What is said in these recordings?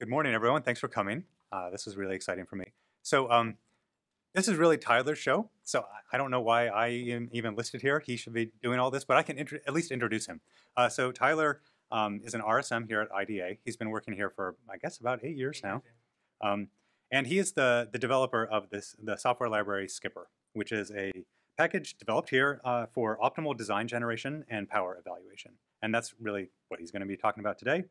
Good morning, everyone. Thanks for coming. Uh, this is really exciting for me. So, um, this is really Tyler's show. So, I- don't know why I am even listed here. He should be doing all this, but I can at least introduce him. Uh, so, Tyler um, is an RSM here at IDA. He's been working here for, I guess, about eight years now. Um, and he is the, the developer of this the software library skpr, which is a package developed here uh, for optimal design generation and power evaluation. And that's really what he's going to be talking about today.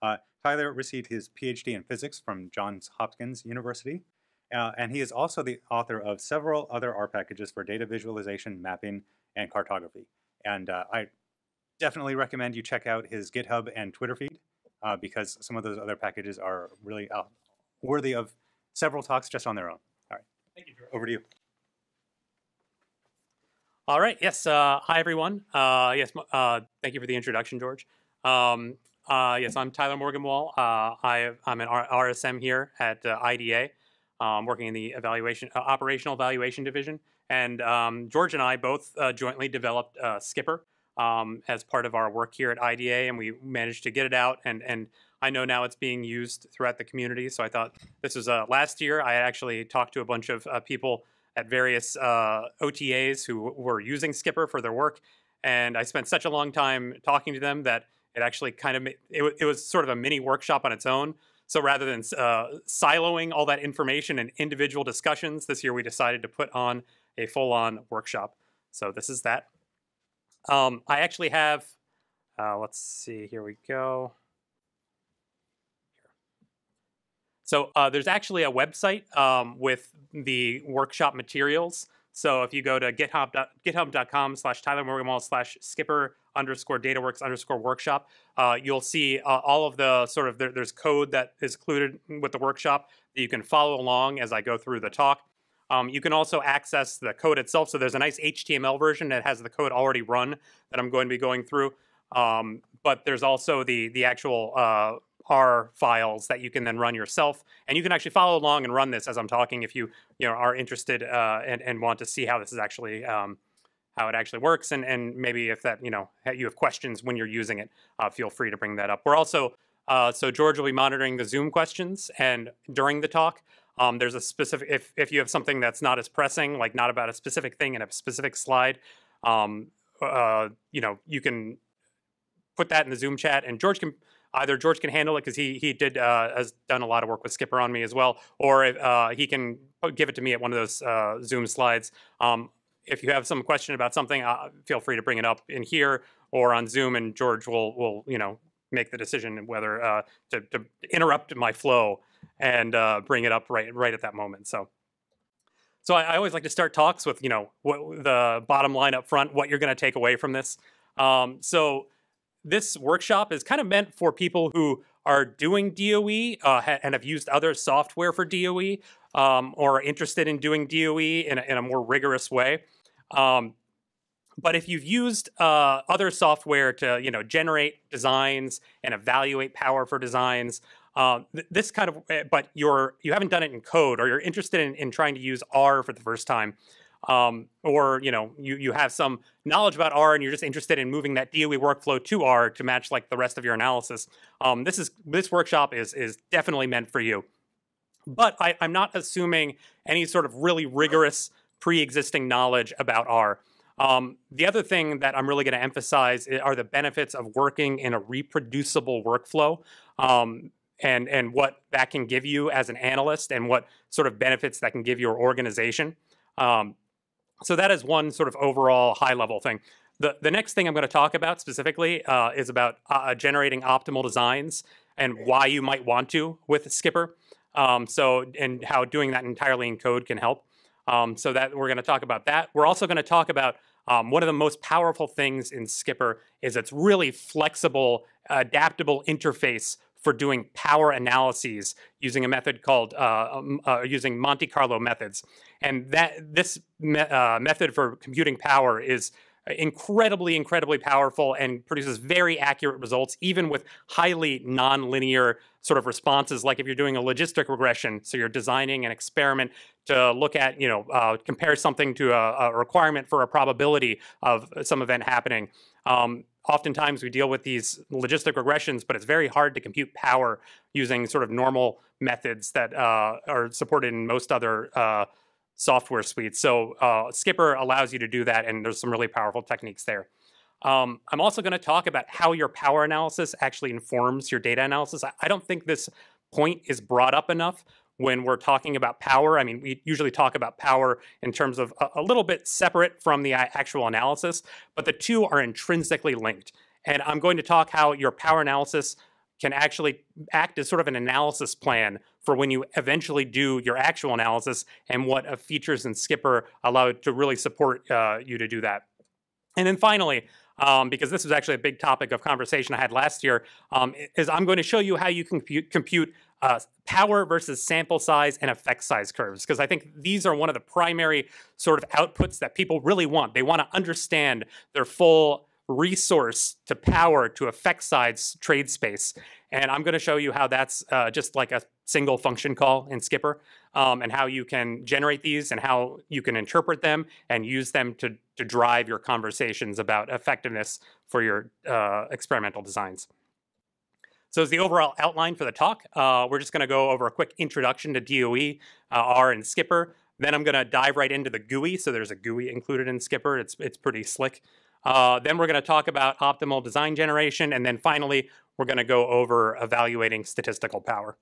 Uh, Tyler received his PhD in physics from Johns Hopkins University, uh, and he is also the author of several other R packages for data visualization, mapping, and cartography. And uh, I definitely recommend you check out his GitHub and Twitter feed uh, because some of those other packages are really uh, worthy of several talks just on their own. All right, Thank you, George. over to you. All right. Yes. Uh, hi, everyone. Uh, yes. Uh, thank you for the introduction, George. Um, uh, yes, I'm Tyler Morgan-Wall. Uh, I, I'm an R- RSM here at uh, IDA, um, working in the evaluation, uh, operational evaluation division. And um, George and I both uh, jointly developed uh, skpr um, as part of our work here at IDA, and we managed to get it out. And and I know now it's being used throughout the community. So I thought this was last year. I actually talked to a bunch of people at various OTAs who were using skpr for their work, and I spent such a long time talking to them that it actually kind of it, it was sort of a mini workshop on its own. So rather than uh, siloing all that information in individual discussions, this year we decided to put on a full-on workshop. So this is that. Um, I actually have. Uh, let's see. Here we go. So uh, there's actually a website um, with the workshop materials. So if you go to github.com slash Tyler Morgan-Wall slash skpr underscore dataworks underscore workshop, uh, you'll see uh, all of the sort of, there, there's code that is included with the workshop that you can follow along as I go through the talk. Um, you can also access the code itself. So there's a nice HTML version that has the code already run that I'm going to be going through. Um, but there's also the the actual uh, R files that you can then run yourself, and you can actually follow along and run this as I'm talking if you you know are interested uh, and and want to see how this is actually um, how it actually works, and and maybe if that you know you have questions when you're using it, uh, feel free to bring that up. We're also uh, so George will be monitoring the Zoom questions, and during the talk, um, there's a specific if if you have something that's not as pressing, like not about a specific thing in a specific slide, um, uh, you know you can put that in the Zoom chat, and George can either George can handle it because he he did uh, has done a lot of work with skpr on me as well, or uh, he can give it to me at one of those uh, Zoom slides. Um, if you have some question about something, uh, feel free to bring it up in here or on Zoom, and George will will you know make the decision whether uh, to, to interrupt my flow and uh, bring it up right right at that moment. So. So I, I always like to start talks with you know what the bottom line up front, what you're going to take away from this. Um, so this workshop is kind of meant for people who are doing DOE uh, and have used other software for DOE um, or are interested in doing DOE in a, in a more rigorous way. Um, but if you've used uh, other software to you know generate designs and evaluate power for designs, uh, th- this kind of eh, but you're you haven't done it in code or you're interested in, in trying to use R for the first time, um, or you know you you have some knowledge about R and you're just interested in moving that DOE workflow to R to match like the rest of your analysis. Um, this is this workshop is is definitely meant for you. But I, I'm not assuming any sort of really rigorous pre-existing knowledge about R. Um, the other thing that I'm really going to emphasize are the benefits of working in a reproducible workflow. Um, and, and what that can give you as an analyst, and what sort of benefits that can give your organization. Um, so that is one sort of overall high level thing. The, the next thing I'm going to talk about specifically uh, is about uh, generating optimal designs and why you might want to with skpr. Um, so and how doing that entirely in code can help. Um, so that we're going to talk about that. We're also going to talk about um, one of the most powerful things in skpr is its really flexible, adaptable interface for doing power analyses using a method called uh, um, uh, using Monte Carlo methods. And that this me- uh, method for computing power is incredibly, incredibly powerful and produces very accurate results, even with highly nonlinear sort of responses. Like if you're doing a logistic regression, so you're designing an experiment to look at, you know, uh, compare something to a, a requirement for a probability of some event happening. Um, oftentimes we deal with these logistic regressions, but it's very hard to compute power using sort of normal methods that uh, are supported in most other uh, software suites. So uh, skpr allows you to do that, and there's some really powerful techniques there. Um, I'm also going to talk about how your power analysis actually informs your data analysis. I, I don't think this point is brought up enough when we're talking about power. I mean, we usually talk about power in terms of a, a, little bit separate from the actual analysis, but the two are intrinsically linked. And I'm going to talk how your power analysis can actually act as sort of an analysis plan for when you eventually do your actual analysis and what features in skpr allow it to really support uh, you to do that. And then finally, um, because this was actually a big topic of conversation I had last year, um, is I'm going to show you how you can compute, compute uh, power versus sample size and effect size curves, because I think these are one of the primary sort of outputs that people really want. They want to understand their full resource to power to effect size trade space. And I'm going to show you how that's uh, just like a single function call in skpr um, and how you can generate these and how you can interpret them and use them to, to drive your conversations about effectiveness for your uh, experimental designs. So as the overall outline for the talk, uh, we're just going to go over a quick introduction to DOE, uh, R, and skpr. Then I'm going to dive right into the GUI. So there's a GUI included in Skipper. It's, it's pretty slick. Uh, then we're going to talk about optimal design generation. And then finally, we're going to go over evaluating statistical power.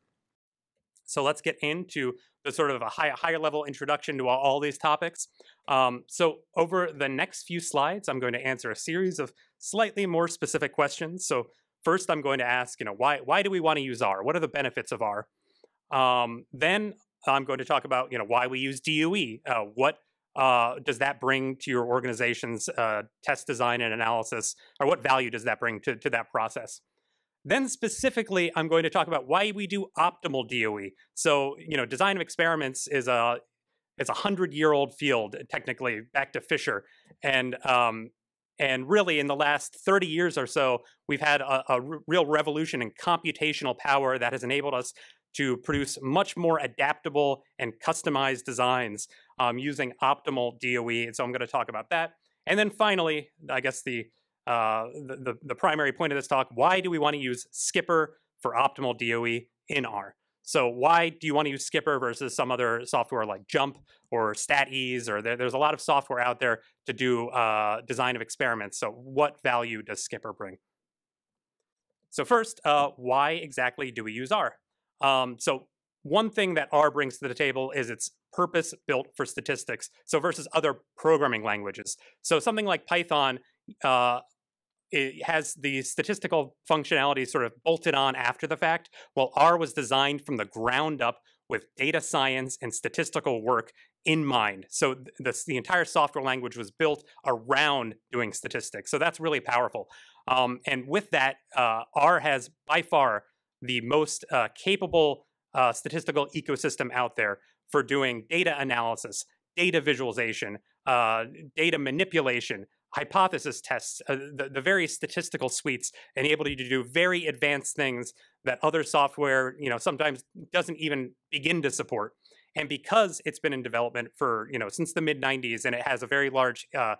So let's get into the sort of a high, higher level introduction to all, all these topics. Um, so over the next few slides, I'm going to answer a series of slightly more specific questions. So first, I'm going to ask, you know, why why do we want to use R? What are the benefits of R? Um, then I'm going to talk about, you know, why we use DOE. Uh, what uh, does that bring to your organization's uh, test design and analysis, or what value does that bring to, to that process? Then specifically, I'm going to talk about why we do optimal DOE. So, you know, design of experiments is a it's a hundred year old field technically, back to Fisher, and um, and really in the last 30 years or so, we've had a, a real revolution in computational power that has enabled us to produce much more adaptable and customized designs um, using optimal DOE. And so I'm going to talk about that. And then finally, I guess the, uh, the, the, the, primary point of this talk, why do we want to use skpr for optimal DOE in R? So why do you want to use skpr versus some other software like JMP or StatEase? Or there, there's a lot of software out there to do uh, design of experiments. So what value does skpr bring? So first, uh, why exactly do we use R? Um, so one thing that R brings to the table is it's purpose built for statistics. So versus other programming languages. So something like Python uh, it has the statistical functionality sort of bolted on after the fact, while R was designed from the ground up with data science and statistical work in mind. So the, the entire software language was built around doing statistics. So that's really powerful. Um, and with that, uh, R has by far the most uh, capable uh, statistical ecosystem out there for doing data analysis, data visualization, uh, data manipulation, hypothesis tests, uh, the, the various statistical suites enable you to do very advanced things that other software, you know, sometimes doesn't even begin to support. And because it's been in development for, you know, since the mid 90s and it has a very large uh,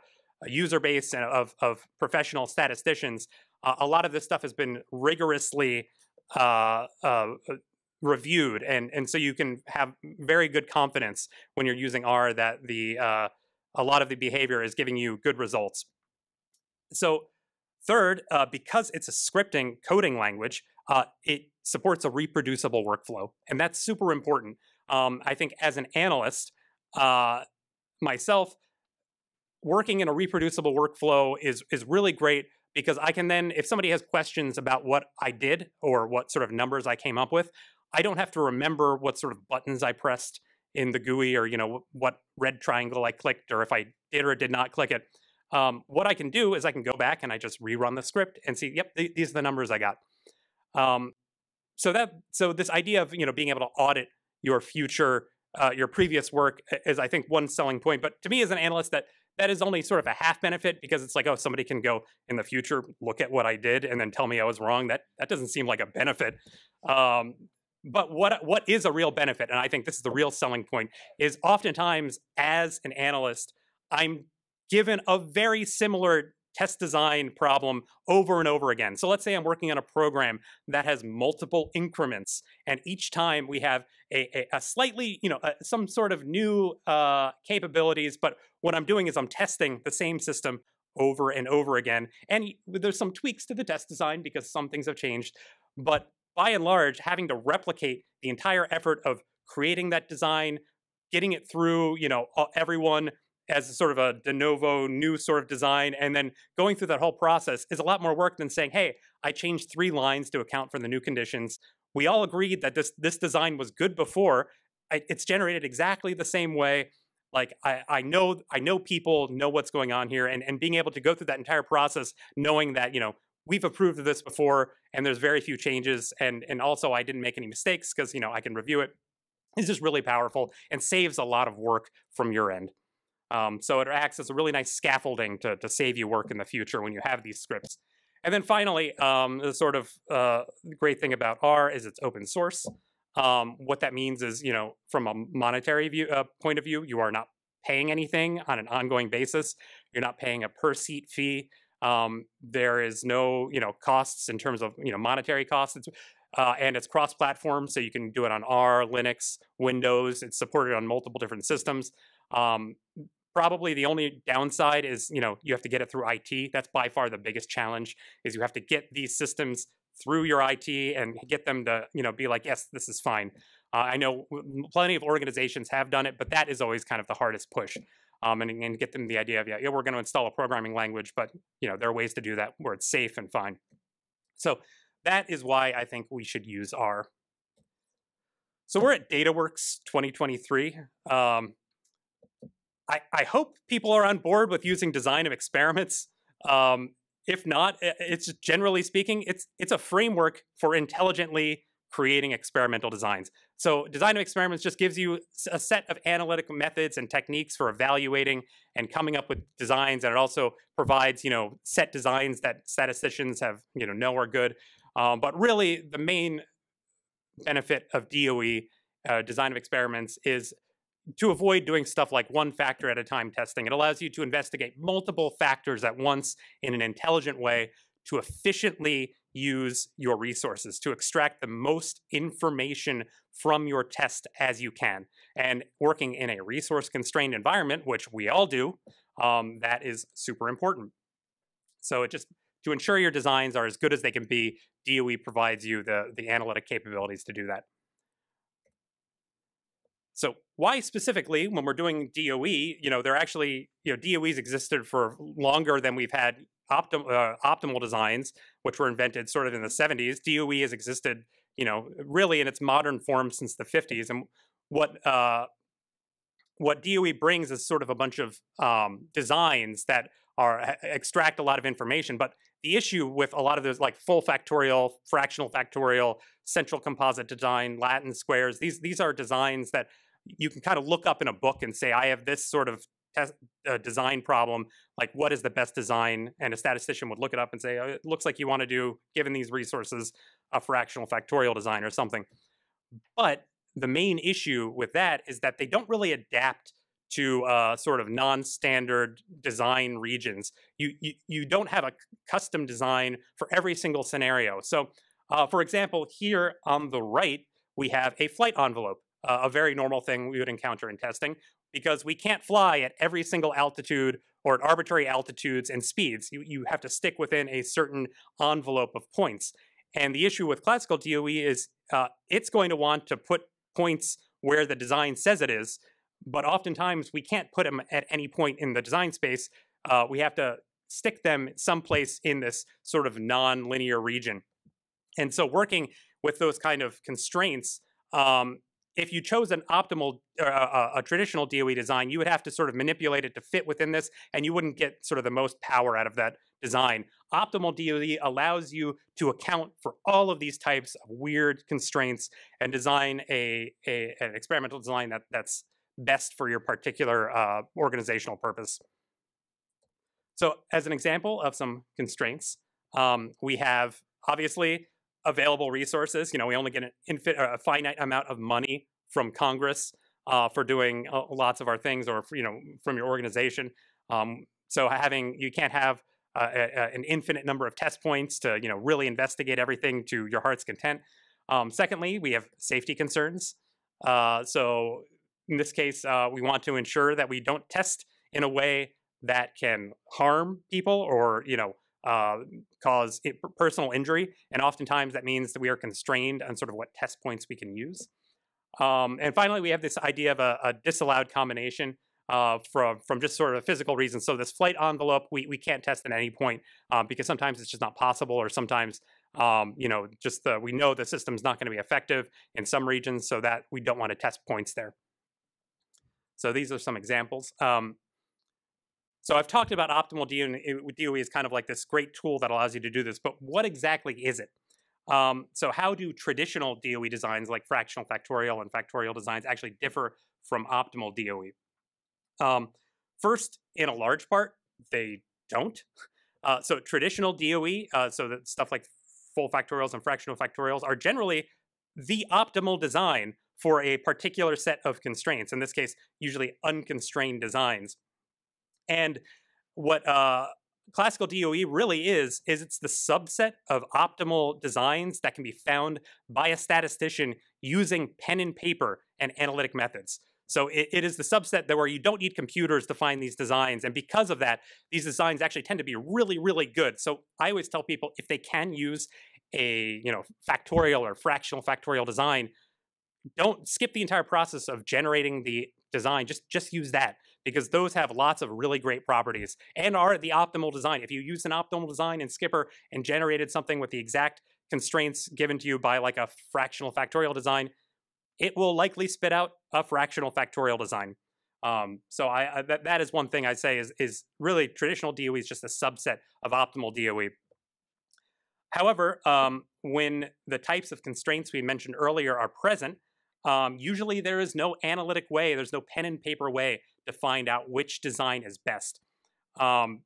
user base of, of professional statisticians, uh, a lot of this stuff has been rigorously uh, uh, reviewed, and and so you can have very good confidence when you're using R that the uh, a lot of the behavior is giving you good results. So third, uh, because it's a scripting coding language, uh, it supports a reproducible workflow, and that's super important. Um, I think as an analyst, uh, myself, working in a reproducible workflow is is really great because I can then, if somebody has questions about what I did or what sort of numbers I came up with, I don't have to remember what sort of buttons I pressed in the GUI or, you know, what red triangle I clicked or if I did or did not click it. Um, what I can do is I can go back and I just rerun the script and see, yep, th these are the numbers I got. Um, so that, so this idea of, you know, being able to audit your future, uh, your previous work is, I think, one selling point. But to me as an analyst, that that is only sort of a half benefit because it's like, oh, somebody can go in the future, look at what I did, and then tell me I was wrong. That that doesn't seem like a benefit. Um, but what what is a real benefit, and I think this is the real selling point, is oftentimes as an analyst, I'm given a very similar test design problem over and over again. So let's say I'm working on a program that has multiple increments, and each time we have a, a, a slightly, you know, a, some sort of new uh, capabilities, but what I'm doing is I'm testing the same system over and over again. And there's some tweaks to the test design because some things have changed. But by and large, having to replicate the entire effort of creating that design, getting it through, you know, everyone as sort of a de novo new sort of design and then going through that whole process is a lot more work than saying hey i changed three lines to account for the new conditions. We all agreed that this this design was good before. I, it's generated exactly the same way. Like I, I know i know people know what's going on here and, and being able to go through that entire process knowing that you know we've approved this before and there's very few changes and and also i didn't make any mistakes because you know i can review it. it is just really powerful and saves a lot of work from your end um, so it acts as a really nice scaffolding to, to save you work in the future when you have these scripts. And then finally, um, the sort of uh, great thing about R is it's open source. Um, what that means is, you know, from a monetary view, uh, point of view, you are not paying anything on an ongoing basis. You're not paying a per seat fee. Um, there is no, you know, costs in terms of, you know, monetary costs. It's, uh, and it's cross-platform, so you can do it on R, Linux, Windows. It's supported on multiple different systems. Um, probably the only downside is you know you have to get it through IT. That's by far the biggest challenge is you have to get these systems through your IT and get them to you know be like yes this is fine. Uh, I know plenty of organizations have done it, but that is always kind of the hardest push. Um, and, and get them the idea of yeah, yeah we're going to install a programming language, but you know there are ways to do that where it's safe and fine. So that is why I think we should use R. So we're at DataWorks 2023. Um, I, I hope people are on board with using design of experiments. Um, if not, it's generally speaking, it's it's a framework for intelligently creating experimental designs. So design of experiments just gives you a set of analytic methods and techniques for evaluating and coming up with designs, and it also provides you know set designs that statisticians have you know know are good. Um, but really, the main benefit of DOE uh, design of experiments is to avoid doing stuff like one factor at a time testing. It allows you to investigate multiple factors at once in an intelligent way to efficiently use your resources, to extract the most information from your test as you can. And working in a resource constrained environment, which we all do, um, that is super important. So it just to ensure your designs are as good as they can be, DOE provides you the, the analytic capabilities to do that. So why specifically when we're doing DOE, you know, they're actually, you know, DOEs existed for longer than we've had optim uh, optimal designs, which were invented sort of in the 70s. DOE has existed, you know, really in its modern form since the 50s. And what uh, what DOE brings is sort of a bunch of um, designs that are extract a lot of information. But the issue with a lot of those, like full factorial, fractional factorial, central composite design, Latin squares, these these are designs that you can kind of look up in a book and say, I have this sort of test, uh, design problem. Like, what is the best design? And a statistician would look it up and say, oh, it looks like you want to do, given these resources, a fractional factorial design or something. But the main issue with that is that they don't really adapt to uh, sort of non-standard design regions. You, you, you don't have a custom design for every single scenario. So, uh, for example, here on the right, we have a flight envelope uh, a very normal thing we would encounter in testing because we can't fly at every single altitude or at arbitrary altitudes and speeds. You, you have to stick within a certain envelope of points. And the issue with classical DOE is uh, it's going to want to put points where the design says it is, but oftentimes we can't put them at any point in the design space. Uh, we have to stick them someplace in this sort of non-linear region. And so working with those kind of constraints um, if you chose an optimal, uh, a, a, traditional DOE design, you would have to sort of manipulate it to fit within this, and you wouldn't get sort of the most power out of that design. Optimal DOE allows you to account for all of these types of weird constraints and design a, a an experimental design that, that's best for your particular uh, organizational purpose. So as an example of some constraints, um, we have obviously available resources. You know, we only get an infinite, a finite amount of money from Congress uh, for doing uh, lots of our things, or you know, from your organization. Um, so having you can't have uh, a, a, an infinite number of test points to you know really investigate everything to your heart's content. Um, secondly, we have safety concerns. Uh, so in this case, uh, we want to ensure that we don't test in a way that can harm people or you know uh, cause personal injury, and oftentimes that means that we are constrained on sort of what test points we can use. Um, and finally, we have this idea of a, a disallowed combination uh, from from just sort of physical reasons. So this flight envelope, we we can't test at any point um, because sometimes it's just not possible, or sometimes um, you know just the, we know the system's not going to be effective in some regions, so that we don't want to test points there. So these are some examples. Um, so I've talked about optimal DOE as kind of like this great tool that allows you to do this, but what exactly is it? Um, so how do traditional DOE designs like fractional factorial and factorial designs actually differ from optimal DOE? Um, first, in a large part, they don't. Uh, so traditional DOE, uh, so that stuff like full factorials and fractional factorials are generally the optimal design for a particular set of constraints. In this case, usually unconstrained designs. And what uh, classical DOE really is, is it's the subset of optimal designs that can be found by a statistician using pen and paper and analytic methods. So it, it is the subset that where you don't need computers to find these designs. And because of that, these designs actually tend to be really, really good. So I always tell people if they can use a you know factorial or fractional factorial design, don't skip the entire process of generating the design. Just just use that because those have lots of really great properties and are the optimal design. If you use an optimal design in skpr and generated something with the exact constraints given to you by like a fractional factorial design, it will likely spit out a fractional factorial design. Um, so I, I, that, that is one thing I'd say is, is really traditional DOE is just a subset of optimal DOE. However, um, when the types of constraints we mentioned earlier are present, um, usually there is no analytic way, there's no pen and paper way to find out which design is best. Um,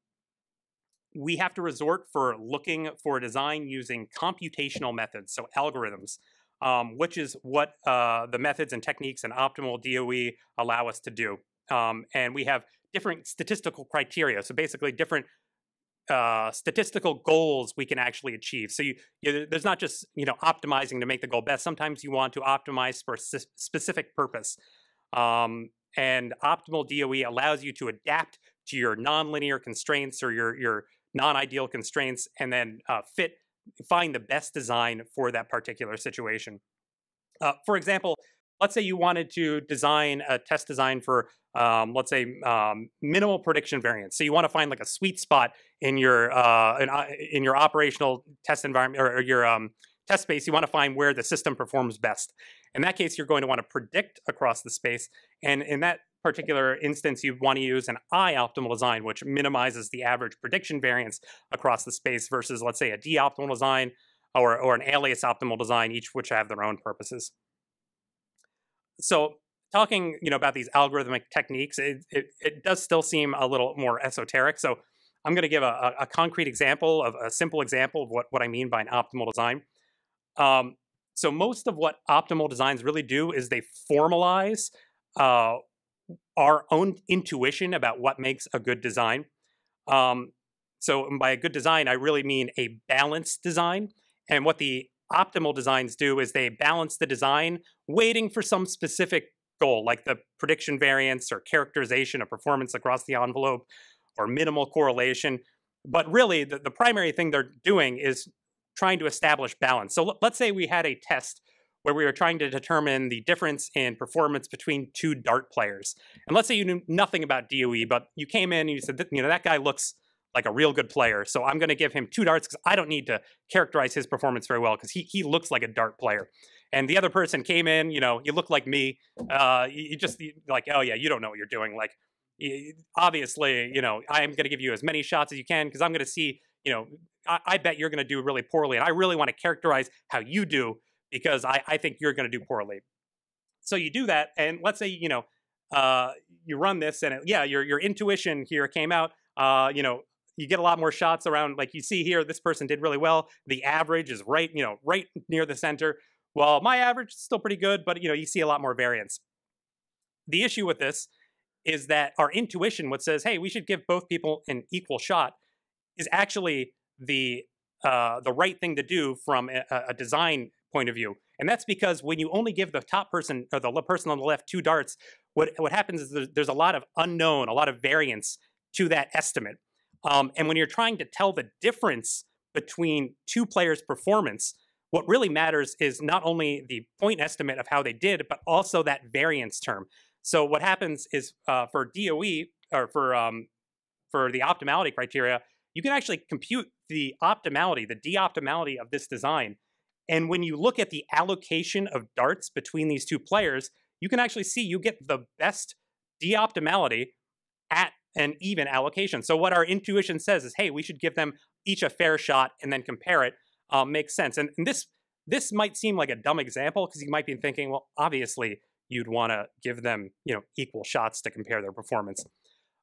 we have to resort for looking for a design using computational methods, so algorithms um, which is what uh, the methods and techniques and optimal DOE allow us to do. Um, and we have different statistical criteria. So basically, different uh, statistical goals we can actually achieve. So you, you, there's not just you know optimizing to make the goal best. Sometimes you want to optimize for a specific purpose. Um, and optimal DOE allows you to adapt to your nonlinear constraints or your your non-ideal constraints, and then uh, fit find the best design for that particular situation. Uh, for example, let's say you wanted to design a test design for, um, let's say, um, minimal prediction variance. So you want to find like a sweet spot in your uh, in, uh, in, your operational test environment or, or your um, test space. You want to find where the system performs best. In that case, you're going to want to predict across the space, and in that particular instance, you want to use an I optimal design, which minimizes the average prediction variance across the space versus, let's say, a D optimal design or, or an alias optimal design, each which have their own purposes. So talking you know, about these algorithmic techniques, it, it, it does still seem a little more esoteric. So I'm going to give a, a, concrete example of a simple example of what, what I mean by an optimal design. Um, so most of what optimal designs really do is they formalize uh, our own intuition about what makes a good design. Um, so by a good design, I really mean a balanced design. And what the optimal designs do is they balance the design, waiting for some specific goal, like the prediction variance or characterization of performance across the envelope or minimal correlation. But really, the, the primary thing they're doing is trying to establish balance. So let's say we had a test where we were trying to determine the difference in performance between two dart players. And let's say you knew nothing about DOE, but you came in and you said, you know, that guy looks like a real good player. So I'm going to give him two darts because I don't need to characterize his performance very well because he, he looks like a dart player. And the other person came in, you know, you look like me. Uh, you just like, oh yeah, you don't know what you're doing. Like, obviously, you know, I'm going to give you as many shots as you can because I'm going to see, you know, I, I bet you're going to do really poorly, and I really want to characterize how you do because I, I think you're going to do poorly. So you do that, and let's say you know uh, you run this, and it, yeah, your your intuition here came out. Uh, you know, you get a lot more shots around. Like you see here, this person did really well. The average is right, you know, right near the center. Well, my average is still pretty good, but you know, you see a lot more variance. The issue with this is that our intuition, what says, hey, we should give both people an equal shot, is actually the uh, the right thing to do from a, a design point of view. And that's because when you only give the top person or the person on the left two darts, what, what happens is there's, a lot of unknown, a lot of variance to that estimate. Um, and when you're trying to tell the difference between two players' performance, what really matters is not only the point estimate of how they did, but also that variance term. So what happens is uh, for DOE or for um, for the optimality criteria, you can actually compute the optimality, the D-optimality of this design. And when you look at the allocation of darts between these two players, you can actually see you get the best D-optimality at an even allocation. So what our intuition says is, hey, we should give them each a fair shot and then compare it. Um, makes sense. And, and this this might seem like a dumb example because you might be thinking, well, obviously you'd want to give them you know equal shots to compare their performance.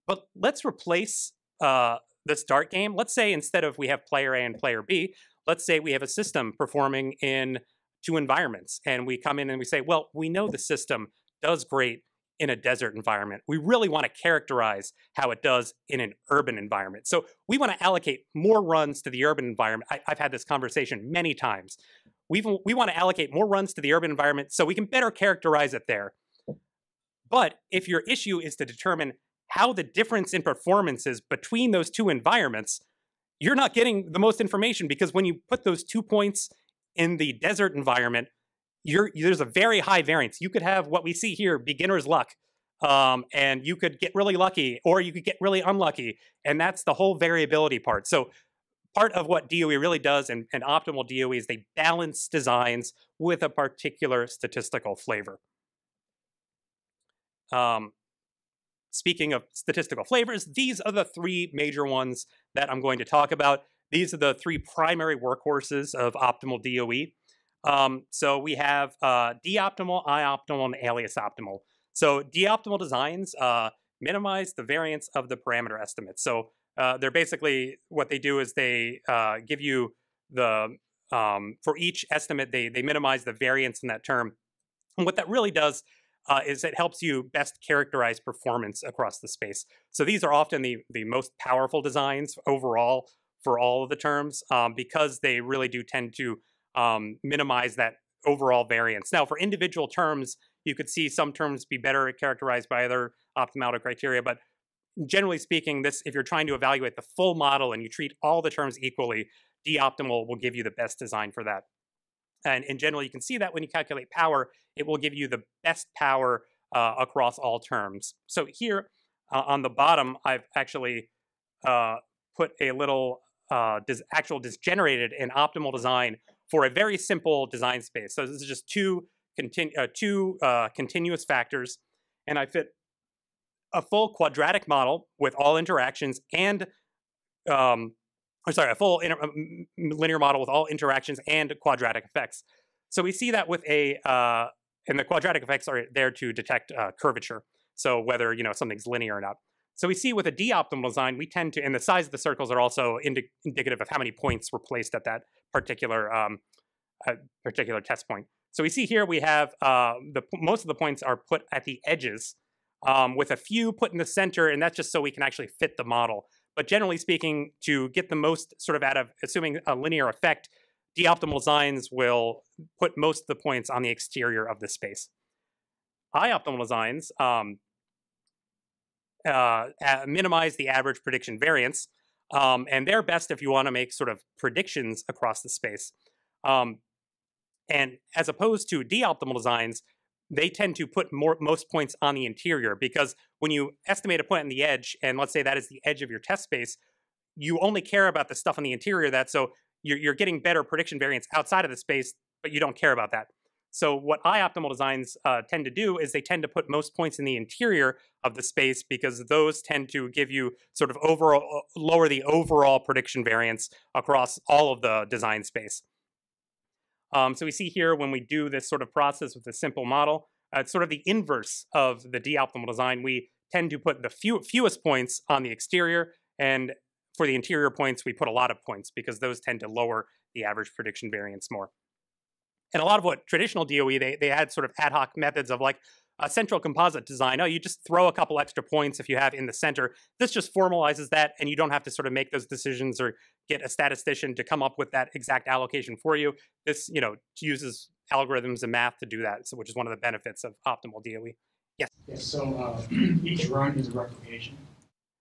But let's replace uh, this dart game. Let's say instead of we have player A and player B, let's say we have a system performing in two environments, and we come in and we say, well, we know the system does great in a desert environment. We really want to characterize how it does in an urban environment. So we want to allocate more runs to the urban environment. I, have had this conversation many times. we we want to allocate more runs to the urban environment so we can better characterize it there. But if your issue is to determine how the difference in performances between those two environments, you're not getting the most information because when you put those two points in the desert environment, there's a very high variance. You could have what we see here, beginner's luck, um, and you could get really lucky or you could get really unlucky. And that's the whole variability part. So part of what DOE really does and, and optimal DOE is they balance designs with a particular statistical flavor. Um, speaking of statistical flavors, these are the three major ones that I'm going to talk about. These are the three primary workhorses of optimal DOE. Um, so we have uh, D-optimal, I-optimal, and alias optimal. So D-optimal designs uh, minimize the variance of the parameter estimates. So uh, they're basically, what they do is they uh, give you the, um, for each estimate, they, they minimize the variance in that term. And what that really does uh, is it helps you best characterize performance across the space. So these are often the, the most powerful designs overall for all of the terms um, because they really do tend to um, minimize that overall variance. Now, for individual terms, you could see some terms be better characterized by other optimality criteria, but generally speaking, this if you're trying to evaluate the full model and you treat all the terms equally, D-optimal will give you the best design for that. And in general, you can see that when you calculate power, it will give you the best power uh, across all terms. So here uh, on the bottom, I've actually uh, put a little uh, dis actual disgenerated and optimal design for a very simple design space. So this is just two, continu uh, two uh, continuous factors, and I fit a full quadratic model with all interactions and um, or sorry, a full inter- linear model with all interactions and quadratic effects. So we see that with a, uh, and the quadratic effects are there to detect uh, curvature. So whether, you know, something's linear or not. So we see with a d-optimal design, we tend to, and the size of the circles are also indi indicative of how many points were placed at that particular, um, uh, particular test point. So we see here we have, uh, the most of the points are put at the edges um, with a few put in the center, and that's just so we can actually fit the model. But generally speaking, to get the most sort of out of assuming a linear effect, d-optimal designs will put most of the points on the exterior of the space. I-optimal designs um, uh, minimize the average prediction variance, um, and they're best if you want to make sort of predictions across the space. Um, and as opposed to d-optimal designs, they tend to put more most points on the interior because when you estimate a point on the edge, and let's say that is the edge of your test space, you only care about the stuff on the interior of that so you're, you're getting better prediction variance outside of the space, but you don't care about that. So what I-optimal designs uh, tend to do is they tend to put most points in the interior of the space because those tend to give you sort of overall uh, lower the overall prediction variance across all of the design space. Um, so we see here when we do this sort of process with a simple model, uh, it's sort of the inverse of the D-optimal design. We tend to put the few, fewest points on the exterior, and for the interior points, we put a lot of points because those tend to lower the average prediction variance more. And a lot of what traditional DOE, they, they had sort of ad hoc methods of like, a central composite design, oh, you just throw a couple extra points if you have in the center. This just formalizes that, and you don't have to sort of make those decisions or get a statistician to come up with that exact allocation for you. This, you know, uses algorithms and math to do that, so, which is one of the benefits of optimal DOE. Yes? Yes, so uh, each run is a replication.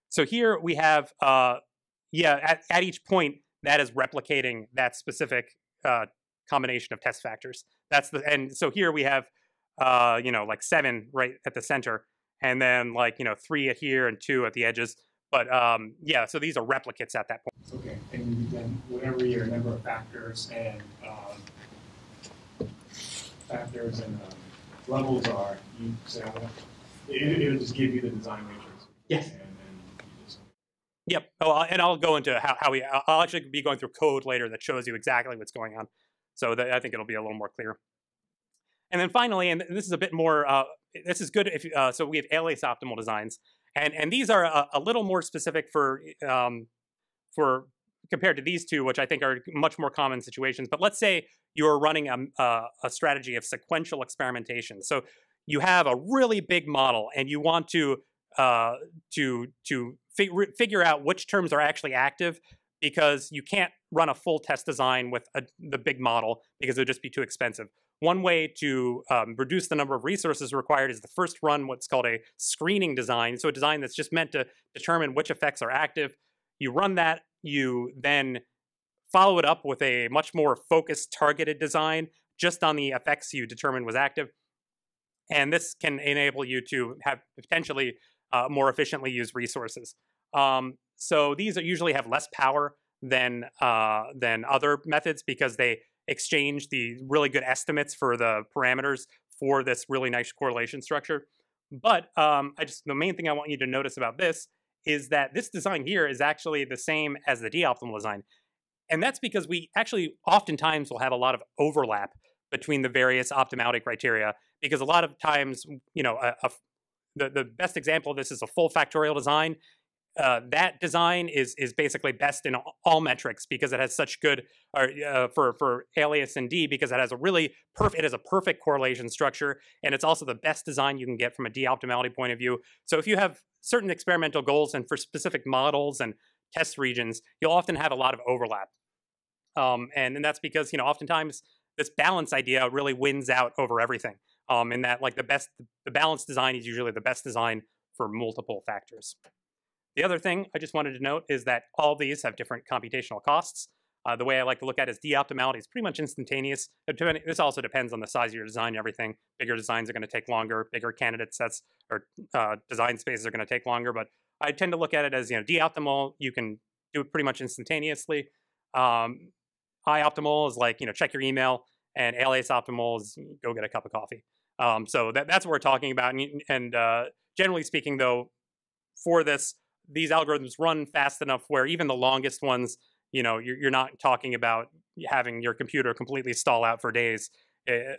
So here we have, uh, yeah, at, at each point, that is replicating that specific uh, combination of test factors. That's the, and so here we have uh, you know, like seven right at the center, and then like you know three at here and two at the edges. But um, yeah, so these are replicates at that point. Okay, and then whatever your number of factors and um, factors and um, levels are, you say, it, it'll just give you the design matrix. Yes. And, and you just, Yep. Oh, and I'll go into how, how we. I'll I'll actually be going through code later that shows you exactly what's going on. So that, I think it'll be a little more clear. And then finally, and this is a bit more. Uh, this is good if uh, so we have alias optimal designs, and and these are a, a little more specific for um, for compared to these two, which I think are much more common situations. But let's say you are running a, a, a strategy of sequential experimentation. So you have a really big model, and you want to uh, to to fig- figure out which terms are actually active because you can't run a full test design with a, the big model because it would just be too expensive. One way to um, reduce the number of resources required is the first run what's called a screening design. So a design that's just meant to determine which effects are active. You run that, you then follow it up with a much more focused, targeted design just on the effects you determined was active. And this can enable you to have potentially uh, more efficiently use resources. Um, so these usually have less power than uh, than other methods because they exchange the really good estimates for the parameters for this really nice correlation structure. But um, I just the main thing I want you to notice about this is that this design here is actually the same as the d-optimal design. And that's because we actually oftentimes will have a lot of overlap between the various optimality criteria because a lot of times, you know, a, a, the, the best example of this is a full factorial design. Uh, that design is is basically best in all, metrics because it has such good or, uh, for for alias and D because it has a really perfect it has a perfect correlation structure and it's also the best design you can get from a D optimality point of view. So if you have certain experimental goals and for specific models and test regions, you'll often have a lot of overlap. Um, and, and that's because, you know, oftentimes this balance idea really wins out over everything. Um, in that, like the best, the balanced design is usually the best design for multiple factors. The other thing I just wanted to note is that all these have different computational costs. Uh, the way I like to look at it is d-optimality is pretty much instantaneous. This also depends on the size of your design and everything. Bigger designs are going to take longer. Bigger candidate sets or uh, design spaces are going to take longer. But I tend to look at it as you know d-optimal. You can do it pretty much instantaneously. Um, I optimal is like you know check your email, and alias optimal is go get a cup of coffee. Um, so that, that's what we're talking about. And, and uh, generally speaking, though, for this, these algorithms run fast enough where even the longest ones, you know, you're, you're not talking about having your computer completely stall out for days.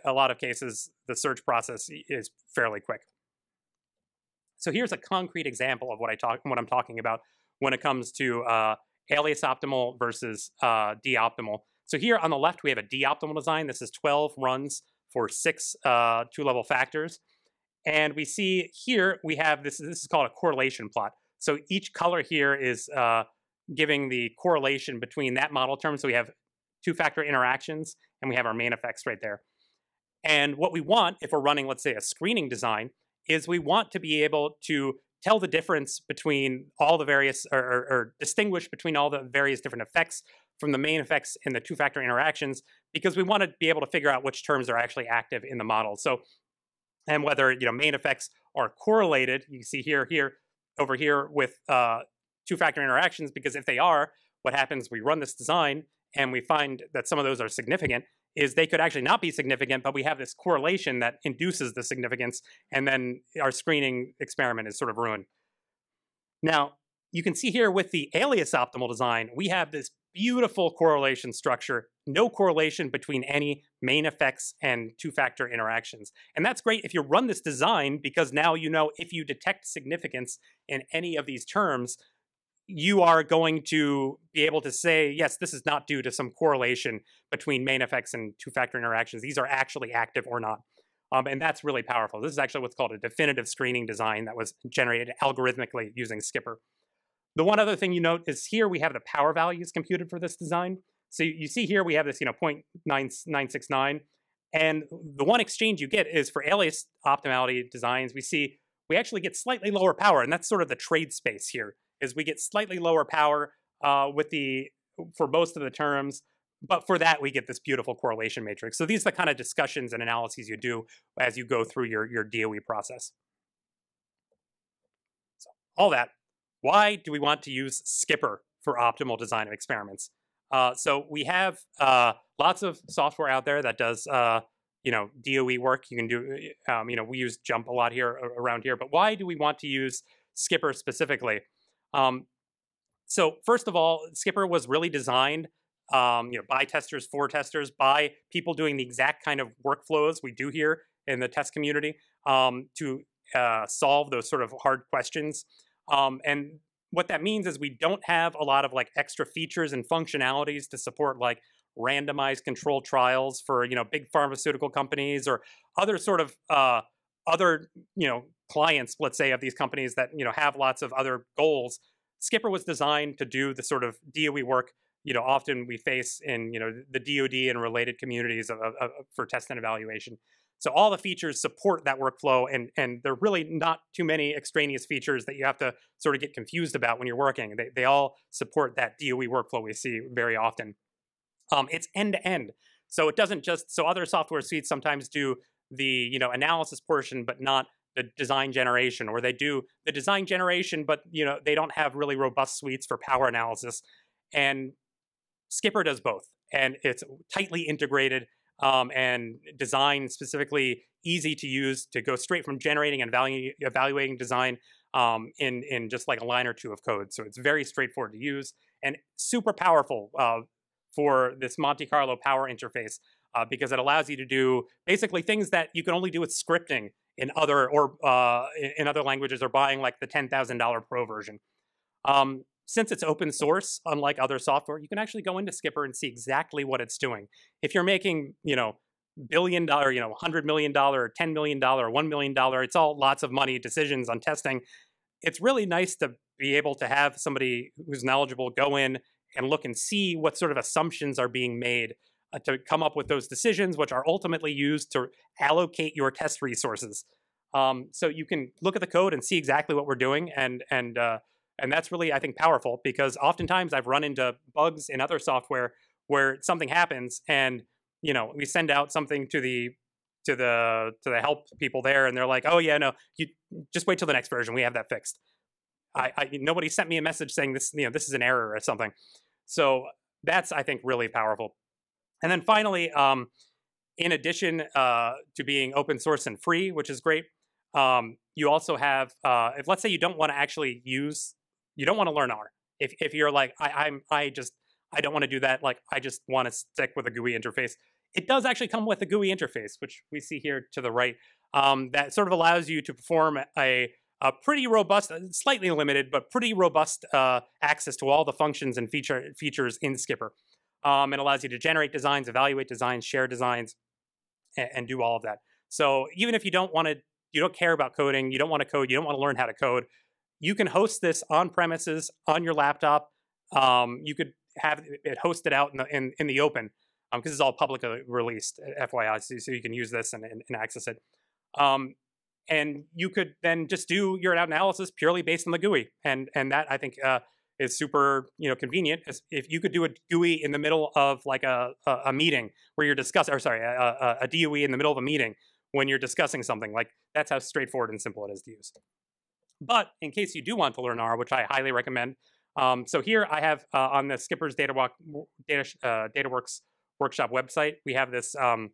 A lot of cases, the search process is fairly quick. So here's a concrete example of what I talk, what I'm talking about when it comes to uh, alias optimal versus uh, d-optimal. So here on the left, we have a d-optimal design. This is 12 runs for six uh, two-level factors. And we see here, we have this, this is called a correlation plot. So each color here is uh, giving the correlation between that model term. So we have two-factor interactions, and we have our main effects right there. And what we want, if we're running, let's say, a screening design, is we want to be able to tell the difference between all the various, or, or, or distinguish between all the various different effects from the main effects and the two-factor interactions, because we want to be able to figure out which terms are actually active in the model. So, and whether you know main effects are correlated, you see here, here, over here with uh, two-factor interactions, because if they are, what happens, we run this design and we find that some of those are significant, is they could actually not be significant, but we have this correlation that induces the significance, and then our screening experiment is sort of ruined. Now, you can see here with the alias optimal design, we have this beautiful correlation structure, no correlation between any main effects and two-factor interactions. And that's great if you run this design because now you know if you detect significance in any of these terms, you are going to be able to say, yes, this is not due to some correlation between main effects and two-factor interactions. These are actually active or not. Um, and that's really powerful. This is actually what's called a definitive screening design that was generated algorithmically using Skpr. The one other thing you note is here we have the power values computed for this design. So you see here we have this, you know, 0.969. And the one exchange you get is for alias optimality designs, we see we actually get slightly lower power. And that's sort of the trade space here, is we get slightly lower power uh, with the for most of the terms, but for that we get this beautiful correlation matrix. So these are the kind of discussions and analyses you do as you go through your, your DOE process. So all that. Why do we want to use skpr for optimal design of experiments? Uh, so we have uh, lots of software out there that does, uh, you know, DOE work. You can do, um, you know, we use JMP a lot here around here. But why do we want to use skpr specifically? Um, so first of all, skpr was really designed, um, you know, by testers for testers, by people doing the exact kind of workflows we do here in the test community um, to uh, solve those sort of hard questions. Um, and what that means is we don't have a lot of like extra features and functionalities to support like randomized controlled trials for you know big pharmaceutical companies or other sort of uh, other you know clients let's say of these companies that you know have lots of other goals. skpr was designed to do the sort of doe work you know often we face in you know the dod and related communities of, of, of, for test and evaluation so all the features support that workflow, and and there are really not too many extraneous features that you have to sort of get confused about when you're working. They they all support that DOE workflow we see very often. Um, it's end to end, so it doesn't just so other software suites sometimes do the you know analysis portion, but not the design generation, or they do the design generation, but you know they don't have really robust suites for power analysis. And skpr does both, and it's tightly integrated um, and design specifically easy to use to go straight from generating and evaluating, evaluating design um, in, in just like a line or two of code. So it's very straightforward to use and super powerful uh, for this Monte Carlo power interface uh, because it allows you to do basically things that you can only do with scripting in other or uh, in other languages or buying like the $10,000 pro version. Um, since it's open source, unlike other software, you can actually go into skpr and see exactly what it's doing. If you're making, you know, billion dollar, you know, hundred million dollar, ten million dollar, one million dollar, it's all lots of money decisions on testing. It's really nice to be able to have somebody who's knowledgeable go in and look and see what sort of assumptions are being made uh, to come up with those decisions, which are ultimately used to allocate your test resources. Um, so you can look at the code and see exactly what we're doing and and uh, and that's really, I think, powerful because oftentimes I've run into bugs in other software where something happens and you know we send out something to the to the to the help people there and they're like oh yeah no you just wait till the next version. We have that fixed. I, I nobody sent me a message saying this you know this is an error or something. So that's i think really powerful. And then finally um, in addition uh, to being open source and free which is great um, you also have uh, if let's say you don't want to actually use you don't want to learn R. If if you're like I, I'm I just I don't want to do that. Like I just want to stick with a GUI interface. It does actually come with a GUI interface, which we see here to the right. Um, that sort of allows you to perform a a pretty robust, uh, slightly limited, but pretty robust uh, access to all the functions and feature features in skpr. Um, it allows you to generate designs, evaluate designs, share designs, and, and do all of that. So even if you don't want to, you don't care about coding, you don't want to code, you don't want to learn how to code, you can host this on premises on your laptop. Um, you could have it hosted out in the in, in the open because um, it's all publicly released, FYI, so, so, you can use this and, and, and access it. Um, and you could then just do your analysis purely based on the GUI, and and that I think uh, is super you know convenient. If you could do a GUI in the middle of like a a, a meeting where you're discussing, or sorry, a, a, a in the middle of a meeting when you're discussing something, like that's how straightforward and simple it is to use. But in case you do want to learn R, which I highly recommend, um, so here I have uh, on the Skipper's Data, Walk, Data uh, DataWorks workshop website, we have this um,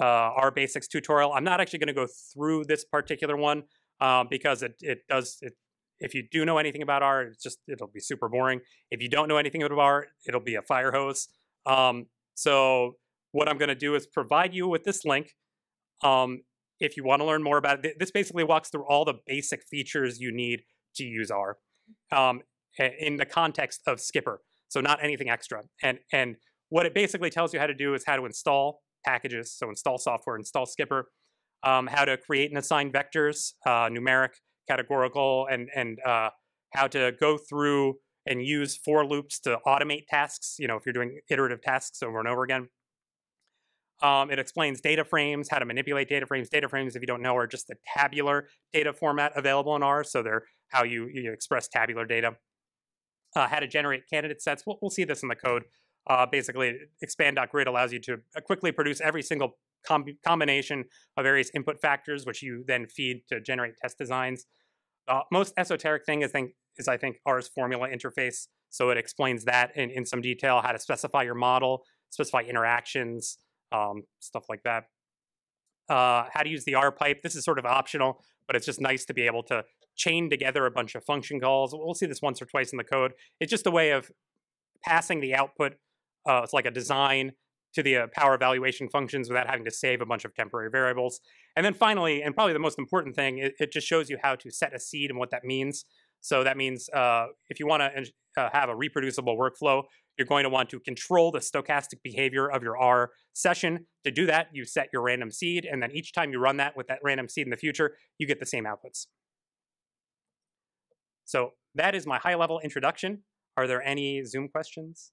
uh, R basics tutorial. I'm not actually going to go through this particular one uh, because it, it does, it, if you do know anything about R, it's just, it'll be super boring. If you don't know anything about R, it'll be a fire hose. Um, so what I'm going to do is provide you with this link. Um, if you want to learn more about it, this basically walks through all the basic features you need to use R um, in the context of skpr, So not anything extra. And, and what it basically tells you how to do is how to install packages. So install software, install skpr, um, how to create and assign vectors, uh, numeric, categorical, and and uh, how to go through and use for loops to automate tasks. You know, if you're doing iterative tasks over and over again. Um, it explains data frames, how to manipulate data frames. Data frames, if you don't know, are just the tabular data format available in R. So they're how you, you express tabular data. Uh, how to generate candidate sets. We'll, we'll see this in the code. Uh, basically, expand.grid allows you to uh, quickly produce every single com combination of various input factors, which you then feed to generate test designs. Uh, most esoteric thing is, think, is, I think, R's formula interface. So it explains that in, in some detail, how to specify your model, specify interactions, um, stuff like that. Uh, how to use the R pipe. This is sort of optional, but it's just nice to be able to chain together a bunch of function calls. We'll see this once or twice in the code. It's just a way of passing the output. Uh, it's like a design to the uh, power evaluation functions without having to save a bunch of temporary variables. And then finally, and probably the most important thing, it, it just shows you how to set a seed and what that means. So that means uh, if you want to uh, have a reproducible workflow, you're going to want to control the stochastic behavior of your R session. To do that, you set your random seed, and then each time you run that with that random seed in the future, you get the same outputs. So that is my high-level introduction. Are there any Zoom questions?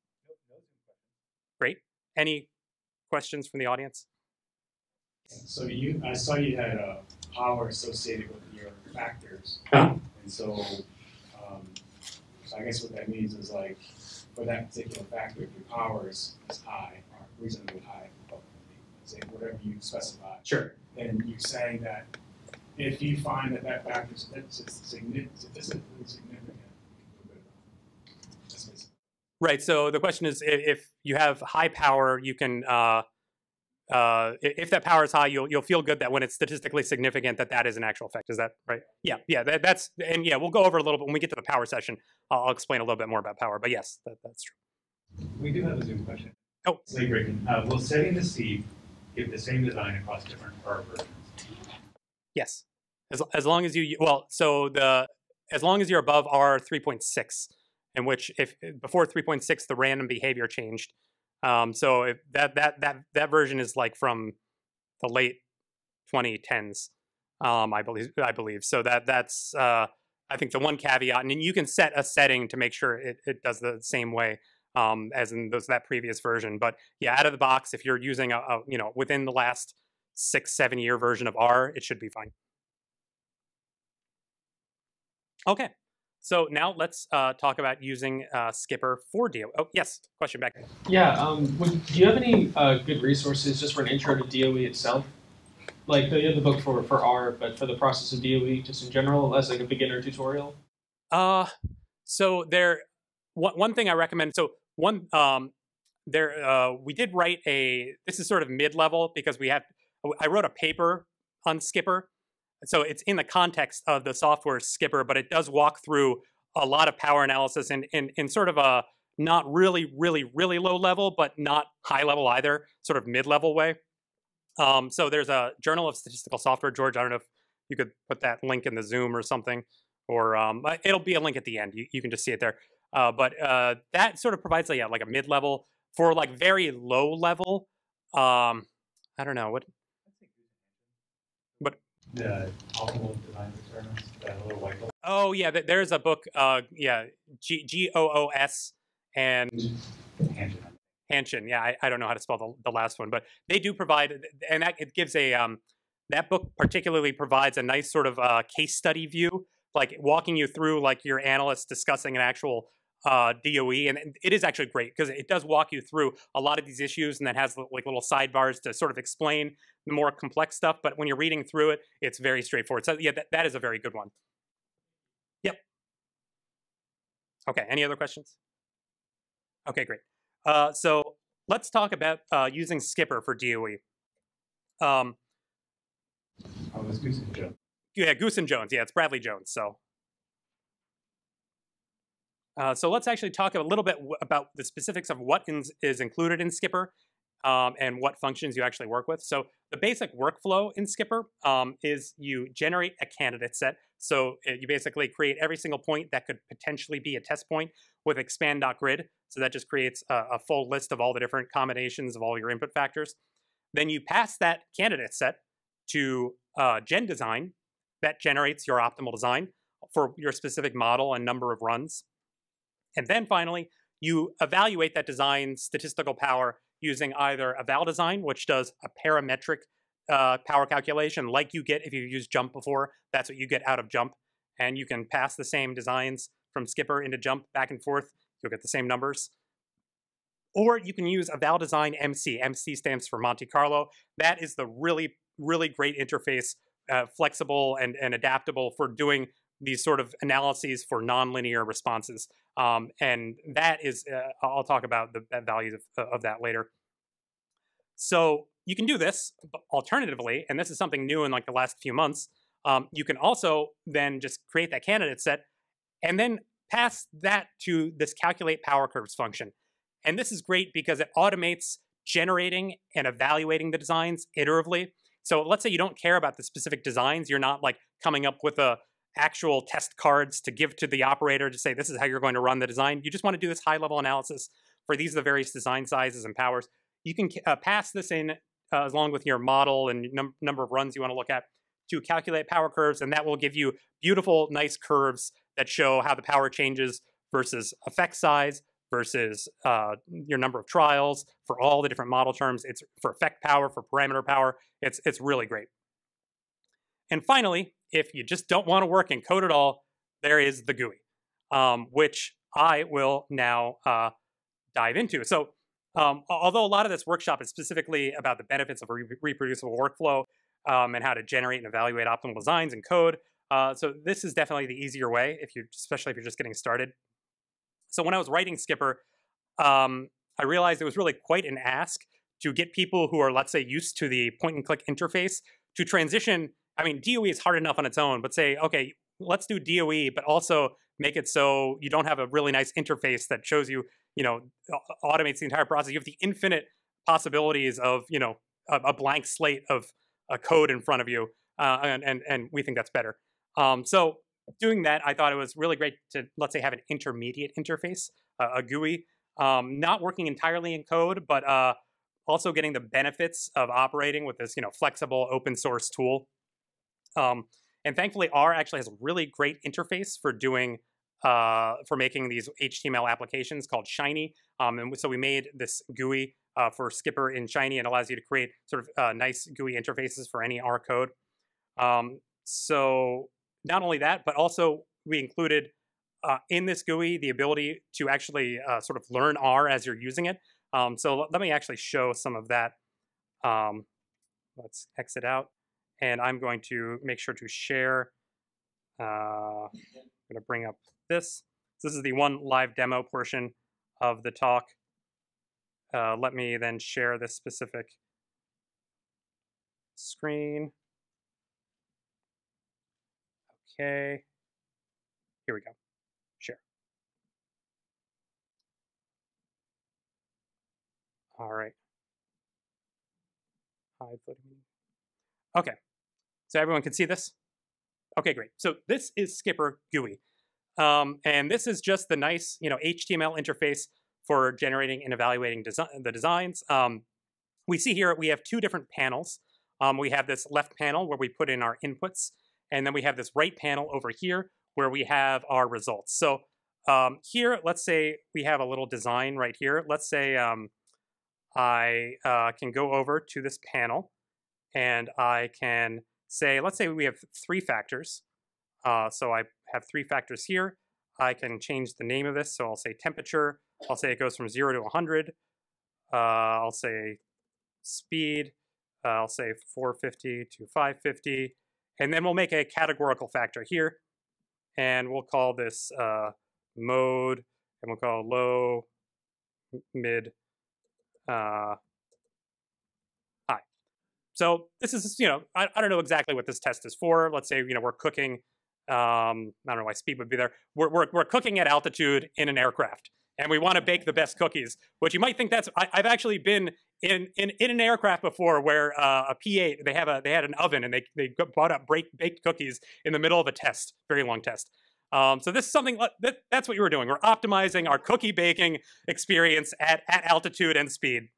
Great. Any questions from the audience? So you, I saw you had a power associated with your factors, uh-huh. and so, um, so I guess what that means is like for that particular factor, if your power is, is high or reasonably high, say whatever you specify, sure, then you're saying that if you find that that factor is statistically significant, Right. So the question is, if you have high power, you can, uh, uh, if that power is high, you'll you'll feel good that when it's statistically significant, that that is an actual effect. Is that right? Yeah. Yeah. That, that's and yeah, we'll go over a little bit when we get to the power session. I'll, I'll explain a little bit more about power. But yes, that, that's true. We do have a Zoom question. Oh. Slate breaking. Uh, will setting the seed give the same design across different R versions? Yes. As as long as you well, so the as long as you're above R three point six in which if before 3.6 the random behavior changed. Um, so that that that that version is like from the late 2010s, um, I believe I believe. So that that's uh, I think the one caveat, and you can set a setting to make sure it, it does the same way um, as in those that previous version. But yeah, out of the box, if you're using a, a you know within the last six seven year version of R, it should be fine. Okay. So now let's uh, talk about using uh, skpr for DOE. Oh, yes, question back. Yeah, um, would, do you have any uh, good resources just for an intro to DOE itself? Like, you have the book for, for R, but for the process of DOE, just in general, as like a beginner tutorial? Uh, so there, one, one thing I recommend, so one, um, there, uh, we did write a, this is sort of mid-level because we have, I wrote a paper on Skipper so it's in the context of the software skpr, but it does walk through a lot of power analysis in, in, in sort of a not really, really, really low level, but not high level either, sort of mid level way. Um, so there's a Journal of Statistical Software, George. I don't know if you could put that link in the Zoom or something, or um, it'll be a link at the end. You, you can just see it there. Uh, but uh, that sort of provides like, yeah, like a mid level for like very low level. Um, I don't know what the optimal design experiments, that little white book. Oh yeah, there's a book. Uh, yeah, G G O O S and Hanshin. Hanshin. Yeah, I, I don't know how to spell the, the last one, but they do provide, and that it gives a um, that book particularly provides a nice sort of uh, case study view, like walking you through like your analyst discussing an actual uh, DOE, and it is actually great because it does walk you through a lot of these issues, and then has like little sidebars to sort of explain the more complex stuff. But when you're reading through it, it's very straightforward. So yeah, that, that is a very good one. Yep. Okay. Any other questions? Okay, great. Uh, so let's talk about uh, using skpr for DOE. Um, oh, Goos and Jones. Yeah, Goos and Jones. Yeah, it's Bradley Jones. So uh, so let's actually talk a little bit about the specifics of what in is included in skpr um, and what functions you actually work with. So the basic workflow in skpr um, is you generate a candidate set. So uh, you basically create every single point that could potentially be a test point with expand.grid. So that just creates a, a full list of all the different combinations of all your input factors. Then you pass that candidate set to uh, Gen Design that generates your optimal design for your specific model and number of runs. And then finally, you evaluate that design's statistical power using either a val design, which does a parametric uh, power calculation like you get if you use JMP before. That's what you get out of JMP. And you can pass the same designs from skpr into JMP back and forth. You'll get the same numbers. Or you can use a val design MC. MC stands for Monte Carlo. That is the really, really great interface, uh, flexible and, and adaptable for doing these sort of analyses for nonlinear responses. Um, and that is, uh, I'll talk about the values of, of that later. So you can do this alternatively, and this is something new in like the last few months. Um, you can also then just create that candidate set and then pass that to this calculate power curves function. And this is great because it automates generating and evaluating the designs iteratively. So let's say you don't care about the specific designs. You're not like coming up with a actual test cards to give to the operator to say this is how you're going to run the design. You just want to do this high level analysis for these are the various design sizes and powers. You can uh, pass this in uh, along with your model and num number of runs you want to look at to calculate power curves, and that will give you beautiful, nice curves that show how the power changes versus effect size versus uh, your number of trials for all the different model terms. It's for effect power, for parameter power. It's, it's really great. And finally, if you just don't want to work in code at all, there is the GUI, um, which I will now uh, dive into. So um, although a lot of this workshop is specifically about the benefits of a re reproducible workflow um, and how to generate and evaluate optimal designs and code, uh, so this is definitely the easier way, if you, especially if you're just getting started. So when I was writing skpr, um, I realized it was really quite an ask to get people who are, let's say, used to the point and click interface to transition. I mean, DOE is hard enough on its own, but say, okay, let's do DOE, but also make it so you don't have a really nice interface that shows you, you know, automates the entire process. You have the infinite possibilities of, you know, a, a blank slate of a code in front of you, uh, and, and and we think that's better. Um, so doing that, I thought it was really great to, let's say, have an intermediate interface, uh, a GUI, um, not working entirely in code, but uh, also getting the benefits of operating with this, you know, flexible open source tool. Um, and thankfully, R actually has a really great interface for doing, uh, for making these HTML applications called Shiny. Um, and so we made this GUI uh, for skpr in Shiny and allows you to create sort of uh, nice GUI interfaces for any R code. Um, so not only that, but also we included uh, in this GUI the ability to actually uh, sort of learn R as you're using it. Um, so let me actually show some of that. Um, let's exit out. And I'm going to make sure to share. Uh, I'm going to bring up this. This is the one live demo portion of the talk. Uh, let me then share this specific screen. Okay. Here we go. Share. All right. Hide Okay. So everyone can see this? Okay, great. So this is skpr GUI. Um, and this is just the nice, you know, HTML interface for generating and evaluating desi the designs. Um, we see here we have two different panels. Um, we have this left panel where we put in our inputs, and then we have this right panel over here where we have our results. So um, here, let's say we have a little design right here. Let's say um, I uh, can go over to this panel and I can say, let's say we have three factors. Uh, so I have three factors here. I can change the name of this. So I'll say temperature. I'll say it goes from 0 to 100. Uh, I'll say speed. Uh, I'll say 450 to 550. And then we'll make a categorical factor here. And we'll call this uh, mode, and we'll call low, mid, uh. So this is, you know, I, I don't know exactly what this test is for. Let's say, you know, we're cooking, um, I don't know why speed would be there. We're, we're, we're cooking at altitude in an aircraft and we want to bake the best cookies. Which you might think that's I, have actually been in, in in an aircraft before where uh, a P8 they have a they had an oven and they they brought up break, baked cookies in the middle of a test, very long test. Um, so this is something that, that's what you were doing. We're optimizing our cookie baking experience at at altitude and speed.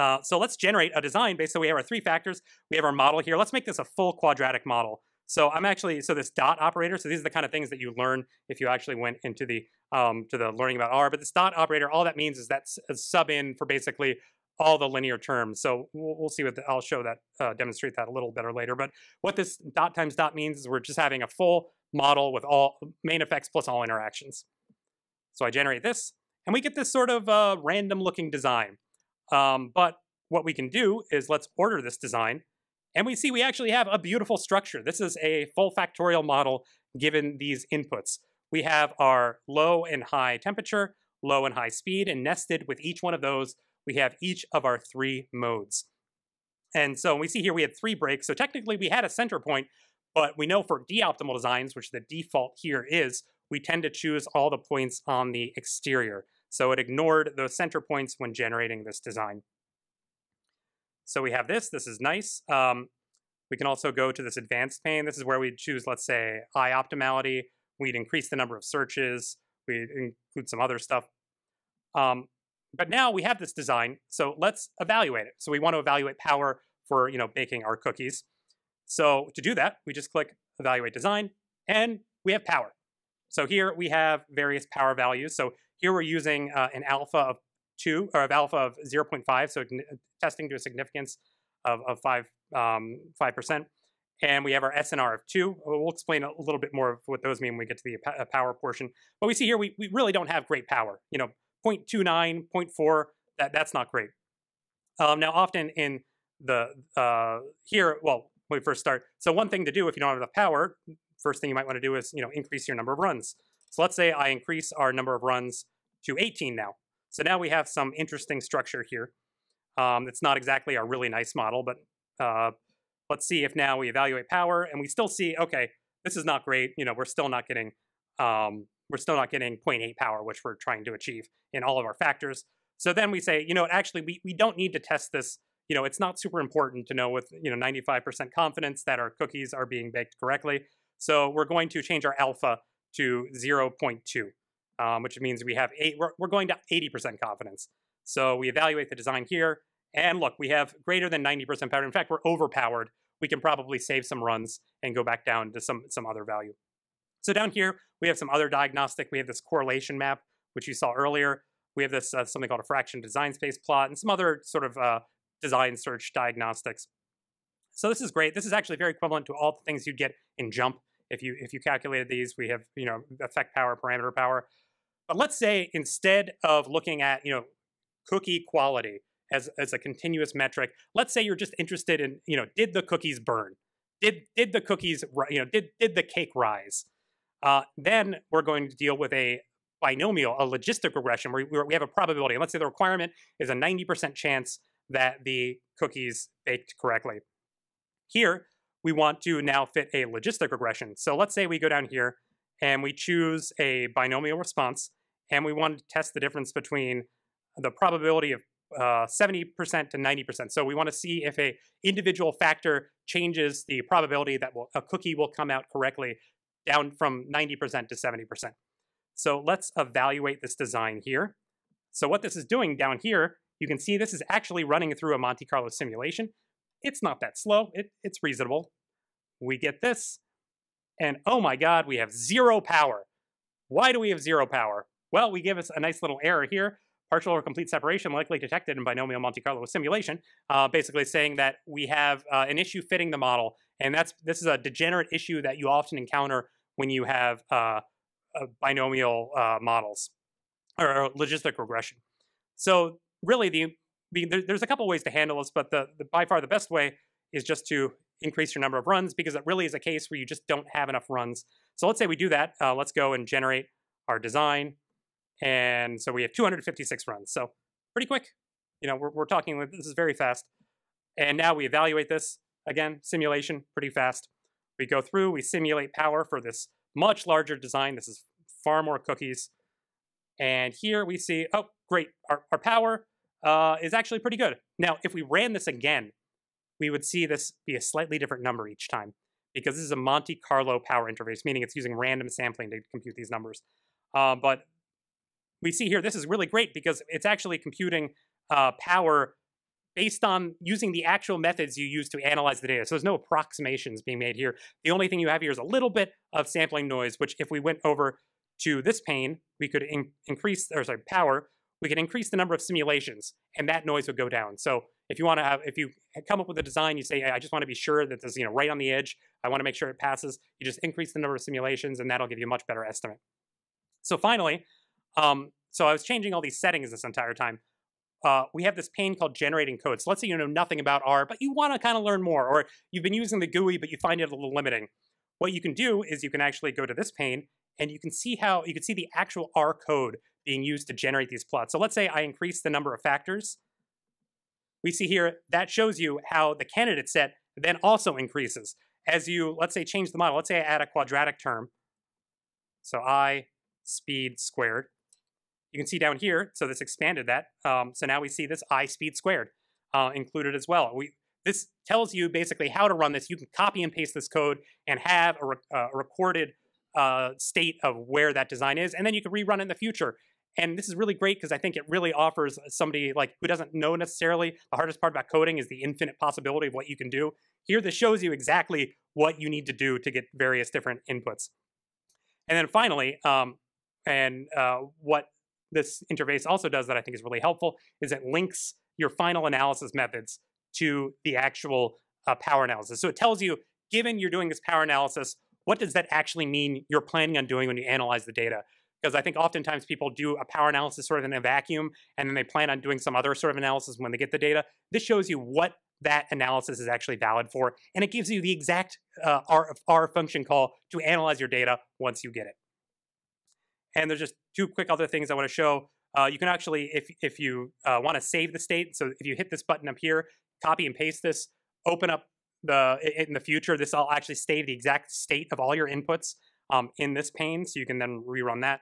Uh, so let's generate a design based. So we have our three factors. We have our model here. Let's make this a full quadratic model. So I'm actually so this dot operator. So these are the kind of things that you learn if you actually went into the um, to the learning about R. But this dot operator, all that means is that's a sub in for basically all the linear terms. So we'll, we'll see what the, I'll show that uh, demonstrate that a little better later. But what this dot times dot means is we're just having a full model with all main effects plus all interactions. So I generate this, and we get this sort of uh, random looking design. Um, but what we can do is let's order this design, and we see we actually have a beautiful structure. This is a full factorial model given these inputs. We have our low and high temperature, low and high speed, and nested with each one of those, we have each of our three modes. And so we see here we had three breaks. So technically we had a center point, but we know for d-optimal designs, which the default here is, we tend to choose all the points on the exterior. So it ignored those center points when generating this design. So we have this, this is nice. Um, we can also go to this advanced pane. This is where we choose, let's say, I optimality. We'd increase the number of searches. We'd include some other stuff. Um, but now we have this design, so let's evaluate it. So we want to evaluate power for you know baking our cookies. So to do that, we just click Evaluate Design, and we have power. So here we have various power values. So here we're using uh, an alpha of 2, or of alpha of 0.5, so testing to a significance of, of 5, um, 5%. And we have our SNR of 2. We'll explain a little bit more of what those mean when we get to the uh, power portion. But we see here we, we really don't have great power. You know, 0.29, 0.4, that, that's not great. Um, now, often in the, uh, here, well, when we first start, so one thing to do if you don't have enough power, first thing you might want to do is, you know, increase your number of runs. So let's say I increase our number of runs to 18 now. So now we have some interesting structure here. Um, it's not exactly a really nice model, but uh, let's see if now we evaluate power and we still see, okay, this is not great. You know, we're still not getting, um, we're still not getting 0.8 power, which we're trying to achieve in all of our factors. So then we say, you know, actually, we, we don't need to test this. You know, it's not super important to know with, you know, 95% confidence that our cookies are being baked correctly. So we're going to change our alpha to 0.2, um, which means we have eight, we're, we're going to 80% confidence. So we evaluate the design here, and look, we have greater than 90% power. In fact, we're overpowered. We can probably save some runs and go back down to some, some other value. So down here, we have some other diagnostic. We have this correlation map, which you saw earlier. We have this uh, something called a fraction design space plot and some other sort of uh, design search diagnostics. So this is great. This is actually very equivalent to all the things you'd get in JMP. If you if you calculated these, we have you know effect power, parameter power. But let's say instead of looking at you know cookie quality as as a continuous metric, let's say you're just interested in you know did the cookies burn, did did the cookies you know did did the cake rise? Uh, then we're going to deal with a binomial, a logistic regression where we have a probability. And let's say the requirement is a 90% chance that the cookies baked correctly. Here, we want to now fit a logistic regression. So let's say we go down here and we choose a binomial response and we want to test the difference between the probability of uh, 70% to 90%. So we want to see if a individual factor changes the probability that will, a cookie will come out correctly down from 90% to 70%. So let's evaluate this design here. So what this is doing down here, you can see this is actually running through a Monte Carlo simulation. It's not that slow. It, it's reasonable. We get this, and oh my god, we have zero power. Why do we have zero power? Well, we give us a nice little error here. Partial or complete separation likely detected in binomial Monte Carlo simulation, uh, basically saying that we have uh, an issue fitting the model, and that's this is a degenerate issue that you often encounter when you have uh, binomial uh, models or, or logistic regression. So really, the mean, there, there's a couple ways to handle this, but the, the, by far the best way is just to increase your number of runs because it really is a case where you just don't have enough runs. So let's say we do that. Uh, let's go and generate our design. And so we have 256 runs. So pretty quick. You know, we're, we're talking, with, this is very fast. And now we evaluate this. Again, simulation, pretty fast. We go through, we simulate power for this much larger design. This is far more cookies. And here we see, oh, great, our, our power uh, is actually pretty good. Now, if we ran this again, we would see this be a slightly different number each time because this is a Monte Carlo power interface, meaning it's using random sampling to compute these numbers. Uh, but we see here, this is really great because it's actually computing uh, power based on using the actual methods you use to analyze the data. So there's no approximations being made here. The only thing you have here is a little bit of sampling noise, which if we went over to this pane, we could in increase, or sorry, power, we could increase the number of simulations and that noise would go down. So if you want to have, if you come up with a design, you say, hey, I just want to be sure that this is, you know, right on the edge. I want to make sure it passes. You just increase the number of simulations and that'll give you a much better estimate. So finally, um, so I was changing all these settings this entire time. Uh, we have this pane called generating code. So let's say you know nothing about R, but you want to kind of learn more, or you've been using the GUI, but you find it a little limiting. What you can do is you can actually go to this pane and you can see how you can see the actual R code being used to generate these plots. So let's say I increase the number of factors. We see here that shows you how the candidate set then also increases. As you, let's say, change the model. Let's say I add a quadratic term. So I speed squared. You can see down here, so this expanded that. Um, so now we see this I speed squared uh, included as well. We, this tells you basically how to run this. You can copy and paste this code and have a, re uh, recorded uh, state of where that design is, and then you can rerun it in the future. And this is really great because I think it really offers somebody like who doesn't know necessarily the hardest part about coding is the infinite possibility of what you can do. Here, this shows you exactly what you need to do to get various different inputs. And then finally, um, and uh, what this interface also does that I think is really helpful is it links your final analysis methods to the actual uh, power analysis. So it tells you, given you're doing this power analysis, what does that actually mean you're planning on doing when you analyze the data? Because I think oftentimes people do a power analysis sort of in a vacuum, and then they plan on doing some other sort of analysis when they get the data. This shows you what that analysis is actually valid for, and it gives you the exact uh, R, R function call to analyze your data once you get it. And there's just two quick other things I want to show. Uh, you can actually, if, if you uh, want to save the state, so if you hit this button up here, copy and paste this, open up the in the future, this will actually save the exact state of all your inputs um, in this pane, so you can then rerun that.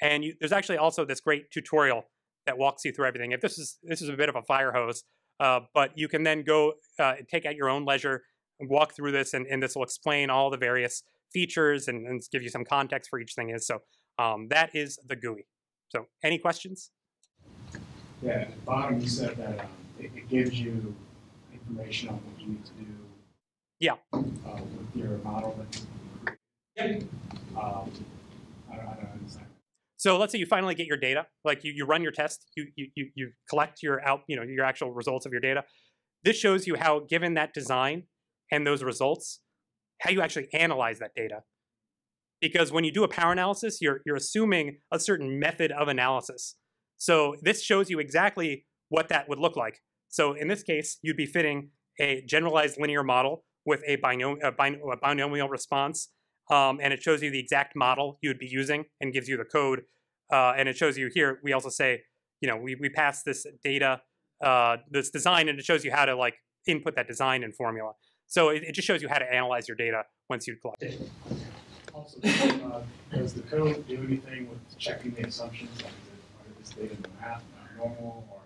And you, there's actually also this great tutorial that walks you through everything. If this is this is a bit of a fire hose, uh, but you can then go uh, take at your own leisure, and walk through this, and, and this will explain all the various features and, and give you some context for each thing is. So um, that is the GUI. So any questions? Yeah, at the bottom you said that um, it, it, gives you information on what you need to do. Yeah. Uh, with your model. Yep. Um, I, I don't understand. So let's say you finally get your data, like you, you run your test, you, you, you collect your out, you know, your actual results of your data. This shows you how, given that design and those results, how you actually analyze that data because when you do a power analysis, you're, you're assuming a certain method of analysis. So this shows you exactly what that would look like. So in this case, you'd be fitting a generalized linear model with a, binom a, a binomial response, um, and it shows you the exact model you would be using and gives you the code. Uh, and it shows you here, we also say, you know, we, we pass this data, uh, this design, and it shows you how to like input that design and formula. So it, it just shows you how to analyze your data once you collect it. Also, uh, does the code do anything with checking the assumptions? Like, is it, this data math, normal, or?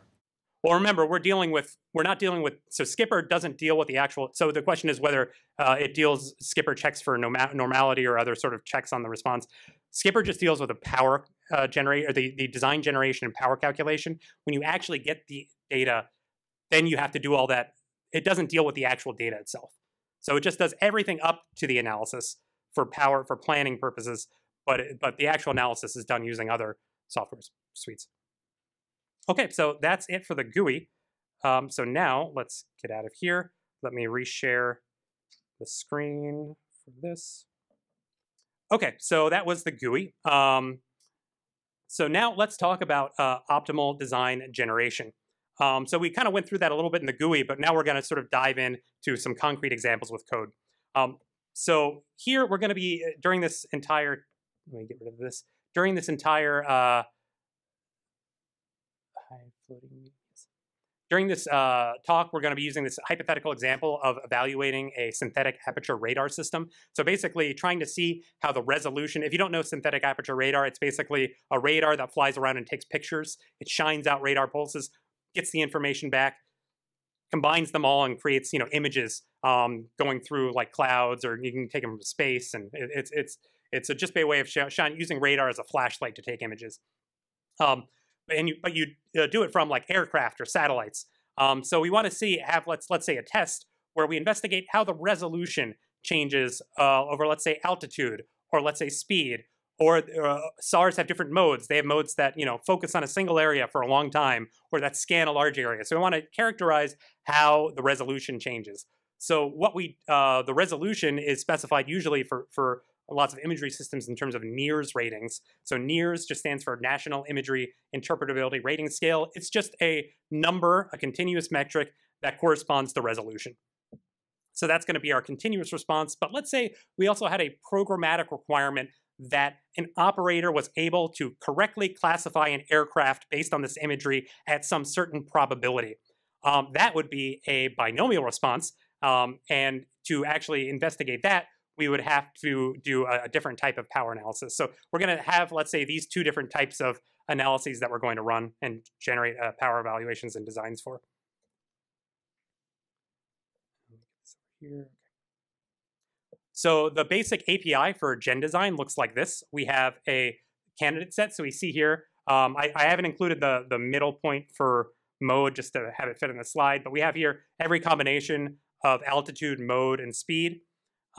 Well, remember, we're dealing with, we're not dealing with, so skpr doesn't deal with the actual, so the question is whether uh, it deals, skpr checks for normality or other sort of checks on the response. skpr just deals with the power uh, generate, or the, the design generation and power calculation. When you actually get the data, then you have to do all that. It doesn't deal with the actual data itself. So it just does everything up to the analysis for power for planning purposes, but but the actual analysis is done using other software suites. Okay, so that's it for the GUI. Um, so now let's get out of here. Let me reshare the screen for this. Okay, so that was the GUI. Um, so now let's talk about uh, optimal design generation. Um, so we kind of went through that a little bit in the GUI, but now we're going to sort of dive in to some concrete examples with code. Um, so here we're going to be, uh, during this entire, let me get rid of this, during this entire, uh, during this uh, talk, we're going to be using this hypothetical example of evaluating a synthetic aperture radar system. So basically trying to see how the resolution, if you don't know synthetic aperture radar, it's basically a radar that flies around and takes pictures. It shines out radar pulses, gets the information back, combines them all and creates you know images um, going through like clouds or you can take them from space and it, it's it's it's a just a way of shining using radar as a flashlight to take images. Um, and you, but you uh, do it from like aircraft or satellites. Um, so we want to see have let's let's say a test where we investigate how the resolution changes uh, over let's say altitude or let's say speed or uh, SARs have different modes. They have modes that you know focus on a single area for a long time, or that scan a large area. So we want to characterize how the resolution changes. So what we uh, the resolution is specified usually for for lots of imagery systems in terms of NIIRS ratings. So NIIRS just stands for National Imagery Interpretability Rating Scale. It's just a number, a continuous metric that corresponds to resolution. So that's going to be our continuous response. But let's say we also had a programmatic requirement that an operator was able to correctly classify an aircraft based on this imagery at some certain probability. Um, that would be a binomial response. Um, and to actually investigate that, we would have to do a, a different type of power analysis. So we're going to have, let's say, these two different types of analyses that we're going to run and generate uh, power evaluations and designs for. So the basic API for Gen Design looks like this. We have a candidate set. So we see here, um, I, I, haven't included the, the middle point for mode just to have it fit in the slide, but we have here every combination of altitude, mode, and speed.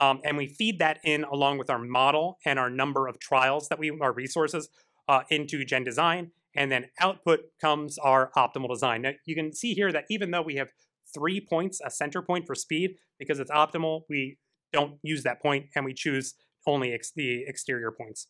Um, and we feed that in along with our model and our number of trials that we, our resources, uh, into Gen Design. And then output comes our optimal design. Now you can see here that even though we have three points, a center point for speed, because it's optimal, we don't use that point and we choose only ex the exterior points.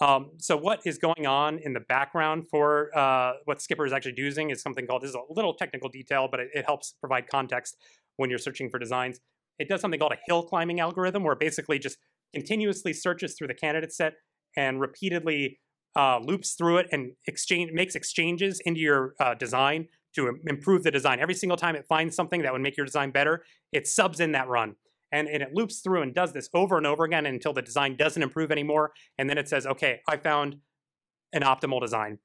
Um, so what is going on in the background for uh, what skpr is actually using is something called, this is a little technical detail, but it, it, helps provide context when you're searching for designs. It does something called a hill climbing algorithm where it basically just continuously searches through the candidate set and repeatedly uh, loops through it and exchange makes exchanges into your uh, design to improve the design. Every single time it finds something that would make your design better, it subs in that run and, and it loops through and does this over and over again until the design doesn't improve anymore. And then it says, okay, I found an optimal design.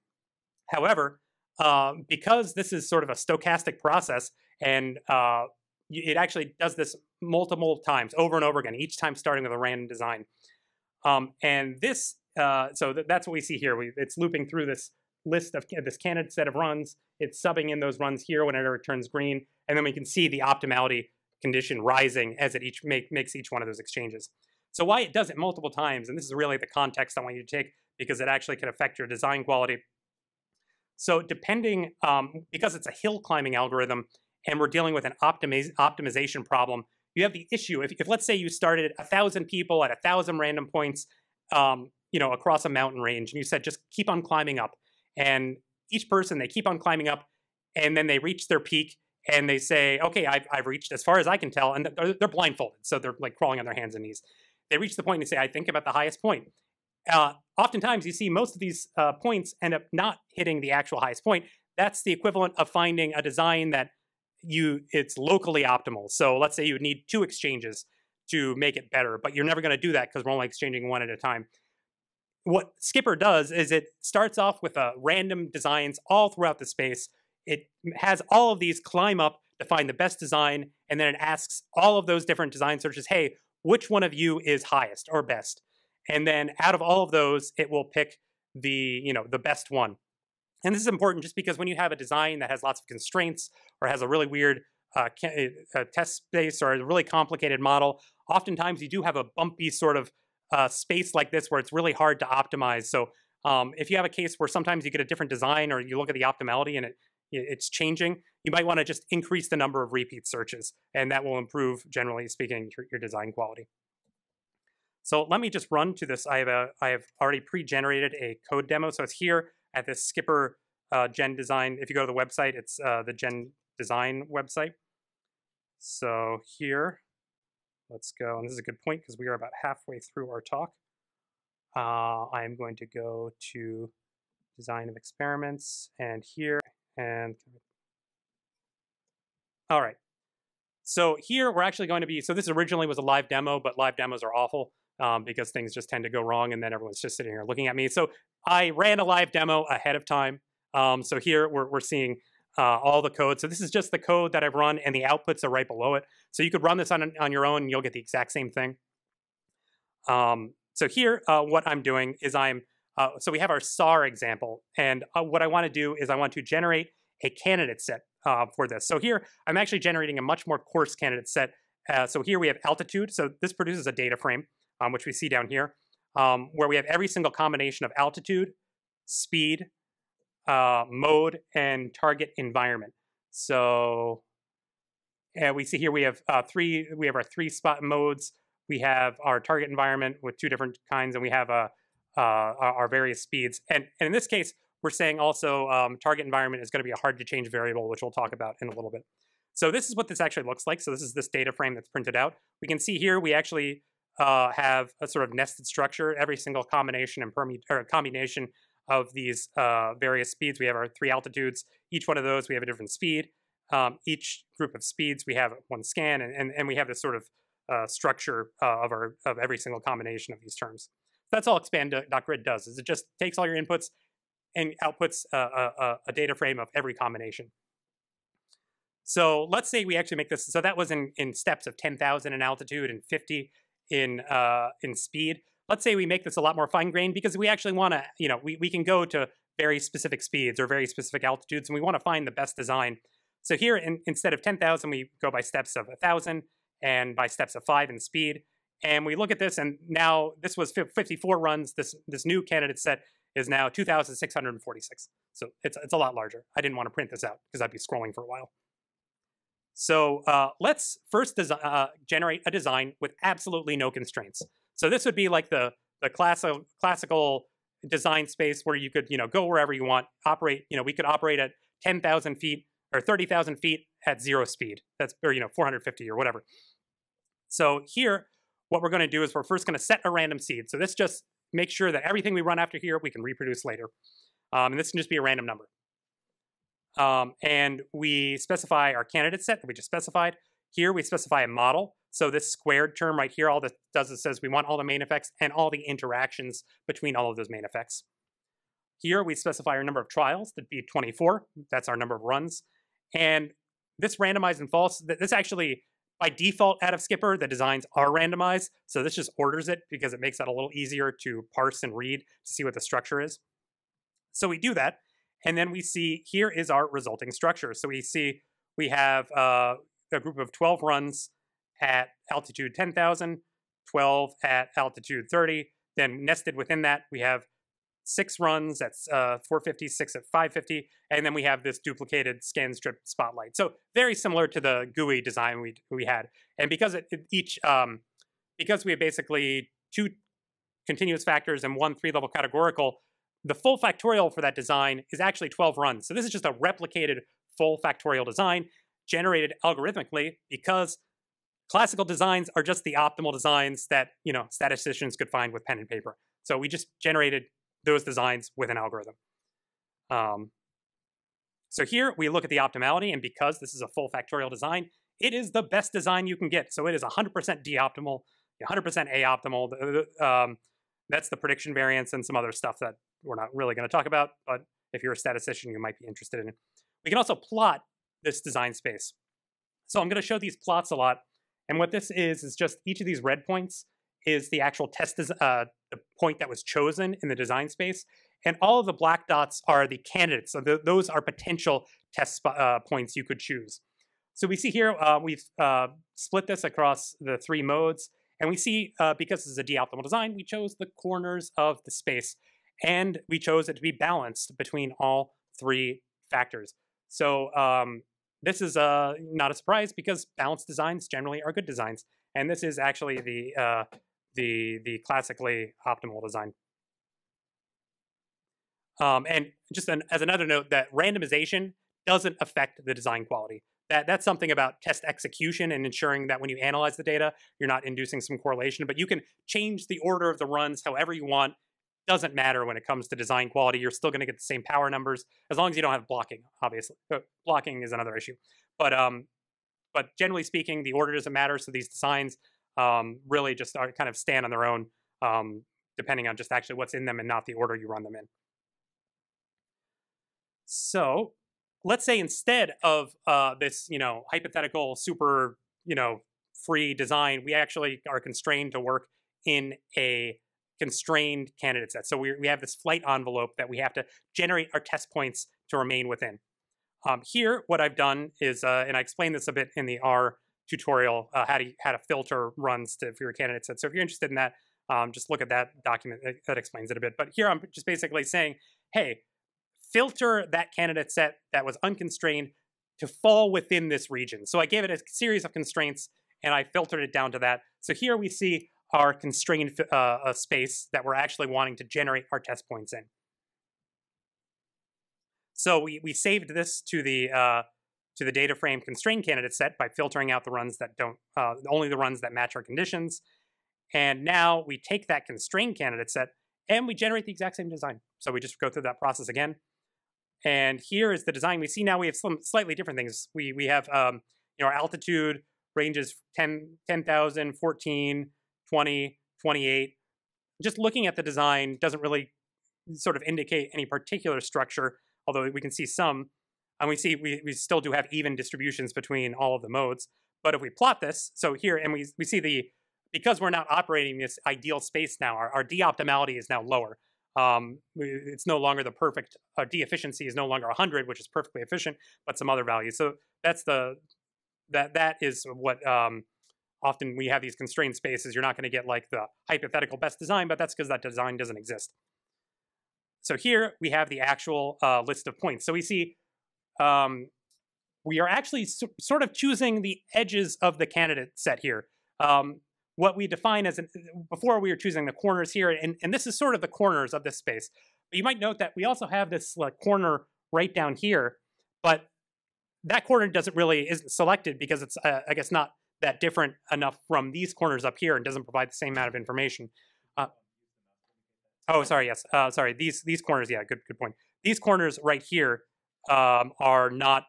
However, uh, because this is sort of a stochastic process and uh, it actually does this multiple times over and over again, each time starting with a random design. Um, and this, uh, so th that's what we see here. We, it's looping through this list of this candidate set of runs. It's subbing in those runs here whenever it turns green. And then we can see the optimality condition rising as it each make, makes each one of those exchanges. So why it does it multiple times, and this is really the context I want you to take because it actually can affect your design quality. So depending, um, because it's a hill climbing algorithm and we're dealing with an optimiz optimization problem, you have the issue, if, if let's say you started a thousand people at a thousand random points, um, you know, across a mountain range, and you said just keep on climbing up, and each person, they keep on climbing up, and then they reach their peak, and they say, okay, I've, I've reached as far as I can tell, and they're, they're, blindfolded, so they're like crawling on their hands and knees. They reach the point and say, I think about the highest point. Uh, oftentimes, you see most of these uh, points end up not hitting the actual highest point. That's the equivalent of finding a design that you it's locally optimal. So let's say you need two exchanges to make it better, but you're never going to do that because we're only exchanging one at a time. What skpr does is it starts off with uh, random designs all throughout the space it has all of these climb up to find the best design, and then it asks all of those different design searches, hey, which one of you is highest or best? And then out of all of those, it will pick the, you know, the best one. And this is important just because when you have a design that has lots of constraints or has a really weird uh, uh test space or a really complicated model, oftentimes you do have a bumpy sort of uh, space like this where it's really hard to optimize. So um, if you have a case where sometimes you get a different design or you look at the optimality and it it's changing, you might want to just increase the number of repeat searches, and that will improve, generally speaking, your, your design quality. So let me just run to this. I have, a, I have already pre-generated a code demo. So it's here at this skpr uh, Gen Design. If you go to the website, it's uh, the Gen Design website. So here, let's go. And this is a good point because we are about halfway through our talk. Uh, I'm going to go to design of experiments. And here and all right. So here we're actually going to be, so this originally was a live demo, but live demos are awful um, because things just tend to go wrong and then everyone's just sitting here looking at me. So I ran a live demo ahead of time. Um, so here we're, we're seeing uh, all the code. So this is just the code that I've run and the outputs are right below it. So you could run this on, on your own and you'll get the exact same thing. Um, so here, uh, what I'm doing is I'm uh, so we have our SAR example, and uh, what I want to do is I want to generate a candidate set uh, for this. So here, I'm actually generating a much more coarse candidate set. Uh, so here we have altitude. So this produces a data frame, um, which we see down here, um, where we have every single combination of altitude, speed, uh, mode, and target environment. So and we see here we have uh, three, we have our three spot modes. We have our target environment with two different kinds, and we have uh, uh, our various speeds. And, and in this case, we're saying also um, target environment is going to be a hard to change variable, which we'll talk about in a little bit. So this is what this actually looks like. So this is this data frame that's printed out. We can see here we actually uh, have a sort of nested structure. Every single combination and or combination of these uh, various speeds. We have our three altitudes. Each one of those we have a different speed. Um, each group of speeds we have one scan, and, and, and we have this sort of uh, structure uh, of our of every single combination of these terms. That's all expand.grid does. Is it just takes all your inputs and outputs a, a, a data frame of every combination. So let's say we actually make this. So that was in in steps of 10,000 in altitude and 50 in uh, in speed. Let's say we make this a lot more fine grained because we actually want to, you know, we, we can go to very specific speeds or very specific altitudes, and we want to find the best design so here, in, instead of 10,000, we go by steps of 1,000 and by steps of 5 in speed. And we look at this, and now this was 54 runs. This, this new candidate set is now 2,646. So it's, it's a lot larger. I didn't want to print this out because I'd be scrolling for a while. So uh, let's first uh, generate a design with absolutely no constraints. So this would be like the, the classical, classical design space where you could you know, go wherever you want, operate, you know, we could operate at 10,000 feet or 30,000 feet at zero speed. That's, or, you know, 450 or whatever. So here, what we're going to do is we're first going to set a random seed. So this just makes sure that everything we run after here, we can reproduce later. Um, and this can just be a random number. Um, and we specify our candidate set that we just specified. Here we specify a model. So this squared term right here, all this does is says we want all the main effects and all the interactions between all of those main effects. Here we specify our number of trials, that'd be 24. That's our number of runs. And this randomized and false, this actually, by default out of skpr, the designs are randomized. So this just orders it because it makes that a little easier to parse and read to see what the structure is. So we do that. And then we see here is our resulting structure. So we see we have uh, a group of 12 runs at altitude 10,000, 12 at altitude 30. Then nested within that, we have six runs at uh, 450, six at 550, and then we have this duplicated scan strip spotlight. So very similar to the GUI design we we had. And because it, it each um, because we have basically two continuous factors and one three-level categorical, the full factorial for that design is actually 12 runs. So this is just a replicated full factorial design generated algorithmically because classical designs are just the optimal designs that you know statisticians could find with pen and paper. So we just generated those designs with an algorithm. Um, so here we look at the optimality, and because this is a full factorial design, it is the best design you can get. So it is 100% D-optimal, 100% A-optimal. Um, that's the prediction variance and some other stuff that we're not really going to talk about, but if you're a statistician, you might be interested in it. We can also plot this design space. So I'm going to show these plots a lot. And what this is, is just each of these red points is the actual test, uh, the point that was chosen in the design space. And all of the black dots are the candidates. So th those are potential test uh, points you could choose. So we see here, uh, we've uh, split this across the three modes. And we see, uh, because this is a d-optimal design, we chose the corners of the space. And we chose it to be balanced between all three factors. So um, this is uh, not a surprise because balanced designs generally are good designs. And this is actually the uh, the, the classically optimal design. Um, and just an, as another note, that randomization doesn't affect the design quality. That, that's something about test execution and ensuring that when you analyze the data, you're not inducing some correlation, but you can change the order of the runs however you want. Doesn't matter when it comes to design quality. You're still going to get the same power numbers as long as you don't have blocking, obviously. But blocking is another issue. But, um, but generally speaking, the order doesn't matter. So these designs um, really just are, kind of stand on their own, um, depending on just actually what's in them and not the order you run them in. So let's say instead of uh, this, you know, hypothetical super, you know, free design, we actually are constrained to work in a constrained candidate set. So we, we have this flight envelope that we have to generate our test points to remain within. Um, here, what I've done is, uh, and I explained this a bit in the R tutorial, uh, how to how to filter runs to, for your candidate set. So if you're interested in that, um, just look at that document that, that explains it a bit. But here I'm just basically saying, hey, filter that candidate set that was unconstrained to fall within this region. So I gave it a series of constraints and I filtered it down to that. So here we see our constrained uh, space that we're actually wanting to generate our test points in. So we, we saved this to the uh, to the data frame constrained candidate set by filtering out the runs that don't, uh, only the runs that match our conditions. And now we take that constrained candidate set and we generate the exact same design. So we just go through that process again. And here is the design. We see now we have some slightly different things. We, we have um, you know, our altitude ranges 10, 10,000, 14, 20, 28. Just looking at the design doesn't really sort of indicate any particular structure although we can see some. And we see we, we still do have even distributions between all of the modes. But if we plot this, so here, and we, we see the, because we're not operating this ideal space now, our, our d-optimality is now lower. Um, it's no longer the perfect, our d-efficiency is no longer 100, which is perfectly efficient, but some other value. So that's the, that, that is what um, often we have these constrained spaces. You're not going to get like the hypothetical best design, but that's because that design doesn't exist. So here we have the actual uh, list of points. So we see um, we are actually so, sort of choosing the edges of the candidate set here. Um, what we define as, an, before we were choosing the corners here, and, and this is sort of the corners of this space. But you might note that we also have this like, corner right down here, but that corner doesn't really, isn't selected because it's, uh, I guess, not that different enough from these corners up here and doesn't provide the same amount of information. Uh, Oh, sorry. Yes. Uh, sorry. These these corners. Yeah. Good. Good point. These corners right here um, are not.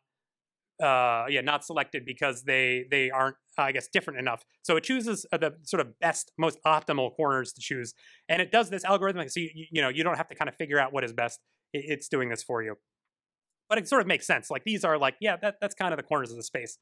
Uh, yeah, not selected because they they aren't, I guess, different enough. So it chooses uh, the sort of best, most optimal corners to choose, and it does this algorithmic. So you you know you don't have to kind of figure out what is best. It, it's doing this for you. But it sort of makes sense. Like these are like yeah, that that's kind of the corners of the space.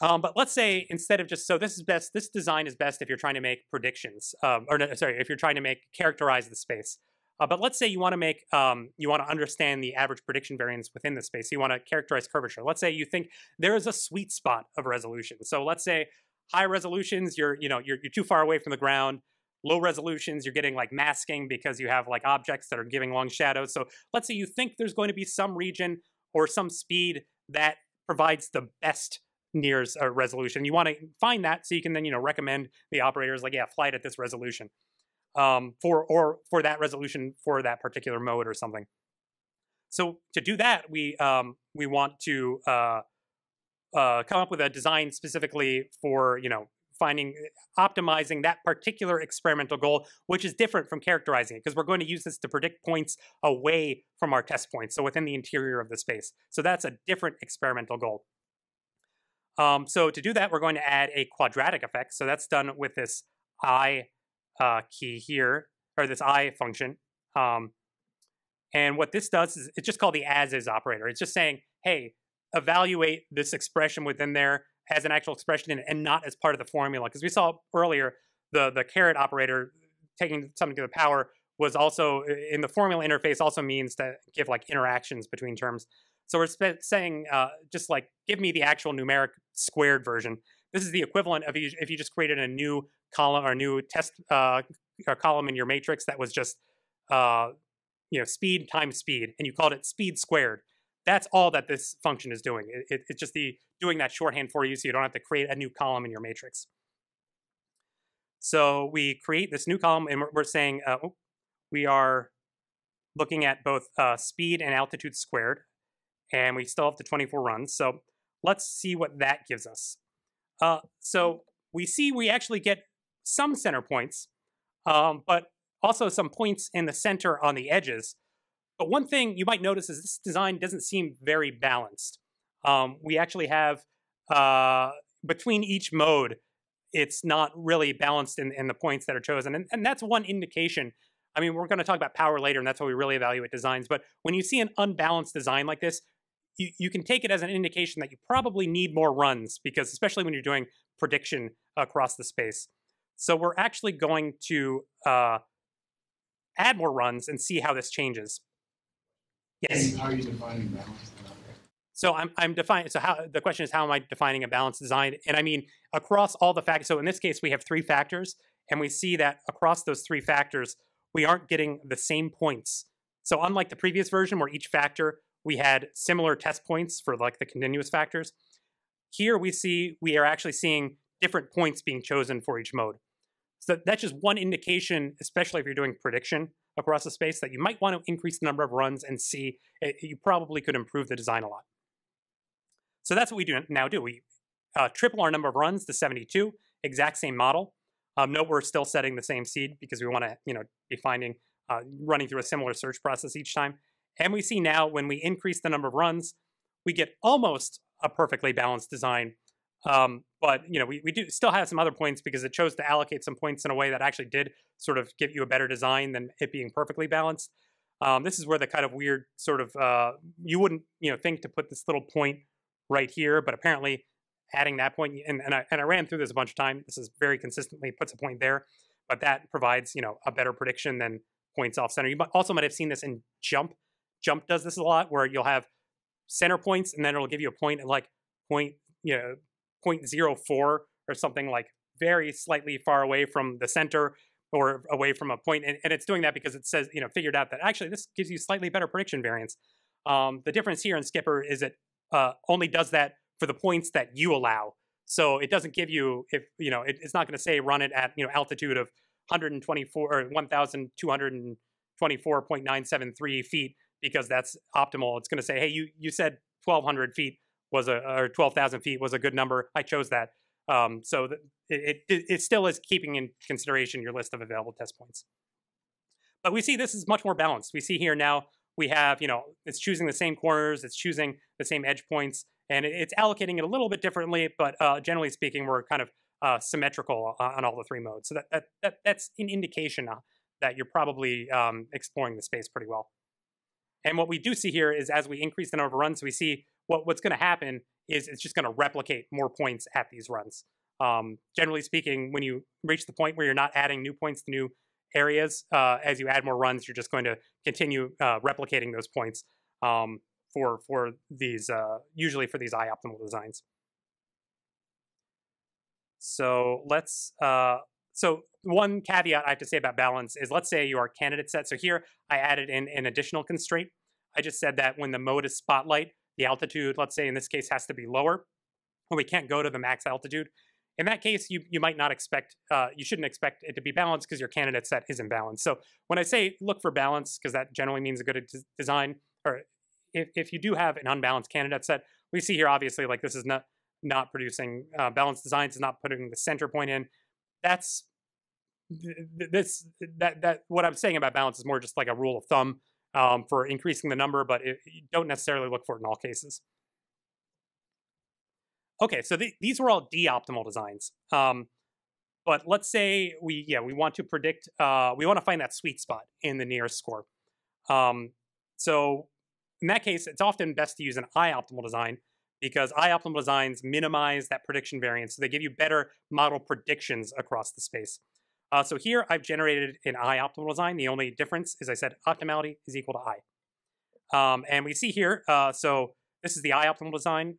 Um, but let's say instead of just so this is best. This design is best if you're trying to make predictions, um, or no, sorry, if you're trying to make characterize the space. Uh, but let's say you want to make um, you want to understand the average prediction variance within the space. You want to characterize curvature. Let's say you think there is a sweet spot of resolution. So let's say high resolutions, you're you know you're, you're too far away from the ground. Low resolutions, you're getting like masking because you have like objects that are giving long shadows. So let's say you think there's going to be some region or some speed that provides the best NIIRS a resolution. You want to find that so you can then you know recommend the operators like yeah fly it at this resolution um, for or for that resolution for that particular mode or something. So to do that, we um, we want to uh, uh, come up with a design specifically for you know finding optimizing that particular experimental goal, which is different from characterizing it because we're going to use this to predict points away from our test points, so within the interior of the space. So that's a different experimental goal. Um, so to do that, we're going to add a quadratic effect. So that's done with this i uh, key here, or this i function. Um, and what this does is it's just called the as is operator. It's just saying, hey, evaluate this expression within there as an actual expression and not as part of the formula. Because we saw earlier the the caret operator taking something to the power was also in the formula interface also means to give like interactions between terms. So we're saying uh, just like give me the actual numeric squared version. This is the equivalent of if you just created a new column or a new test uh, column in your matrix that was just uh, you know speed times speed, and you called it speed squared. That's all that this function is doing. It, it, it's just the doing that shorthand for you, so you don't have to create a new column in your matrix. So we create this new column, and we're, we're saying uh, oh, we are looking at both uh, speed and altitude squared and we still have the 24 runs. So let's see what that gives us. Uh, so we see we actually get some center points, um, but also some points in the center on the edges. But one thing you might notice is this design doesn't seem very balanced. Um, we actually have, uh, between each mode, it's not really balanced in, in the points that are chosen. And, and that's one indication I mean, we're going to talk about power later, and that's how we really evaluate designs. But when you see an unbalanced design like this, you, you can take it as an indication that you probably need more runs because especially when you're doing prediction across the space. So we're actually going to uh, add more runs and see how this changes. Yes. And How are you defining balance? So I'm I'm defining. So how the question is how am I defining a balanced design? And I mean across all the factors. So in this case, we have three factors, and we see that across those three factors, we aren't getting the same points. So unlike the previous version, where each factor we had similar test points for like the continuous factors, here we see we are actually seeing different points being chosen for each mode. So that's just one indication, especially if you're doing prediction across the space, that you might want to increase the number of runs and see it, you probably could improve the design a lot. So that's what we do now do. We uh, triple our number of runs to 72, exact same model. Um, note we're still setting the same seed because we want to, you know, be finding, uh, running through a similar search process each time. And we see now when we increase the number of runs, we get almost a perfectly balanced design. Um, but you know, we, we do still have some other points because it chose to allocate some points in a way that actually did sort of give you a better design than it being perfectly balanced. Um, this is where the kind of weird sort of uh, you wouldn't you know think to put this little point right here, but apparently adding that point and, and I and I ran through this a bunch of times. This is very consistently puts a point there, but that provides you know a better prediction than points off center. You also might have seen this in JMP. JMP does this a lot, where you'll have center points and then it'll give you a point at like point you know 0.04 or something like very slightly far away from the center or away from a point and, and it's doing that because it says you know figured out that actually this gives you slightly better prediction variance. Um, the difference here in skpr is it uh, only does that for the points that you allow. So it doesn't give you if you know it, it's not going to say run it at you know altitude of 124 or 1224.973 feet because that's optimal it's going to say hey you you said 1200 feet was a or 12,000 feet was a good number. I chose that. Um, so that it, it, it still is keeping in consideration your list of available test points. But we see this is much more balanced. We see here now we have, you know, it's choosing the same corners, it's choosing the same edge points, and it, it's allocating it a little bit differently, but uh, generally speaking, we're kind of uh, symmetrical on all the three modes. So that, that, that that's an indication uh, that you're probably um, exploring the space pretty well. And what we do see here is as we increase the number of runs, we see what, what's going to happen is it's just going to replicate more points at these runs. Um, generally speaking, when you reach the point where you're not adding new points to new areas, uh, as you add more runs, you're just going to continue uh, replicating those points um, for for these uh, usually for these I optimal designs. So let's uh, so one caveat I have to say about balance is let's say your candidate set. So here I added in an additional constraint. I just said that when the mode is spotlight, the altitude, let's say in this case, has to be lower, or we can't go to the max altitude. In that case, you, you might not expect, uh, you shouldn't expect it to be balanced because your candidate set isn't balanced. So when I say look for balance, because that generally means a good design, or if, if you do have an unbalanced candidate set, we see here obviously like this is not not producing uh, balanced designs, is not putting the center point in. That's this that that what I'm saying about balance is more just like a rule of thumb um, for increasing the number, but it, you don't necessarily look for it in all cases. Okay, so th these were all d-optimal designs. Um, but let's say we, yeah, we want to predict, uh, we want to find that sweet spot in the NIIRS score. Um, so in that case, it's often best to use an i-optimal design because i-optimal designs minimize that prediction variance. So they give you better model predictions across the space. Uh, so here I've generated an I optimal design. The only difference is I said optimality is equal to I. Um, and we see here, uh, so this is the I optimal design.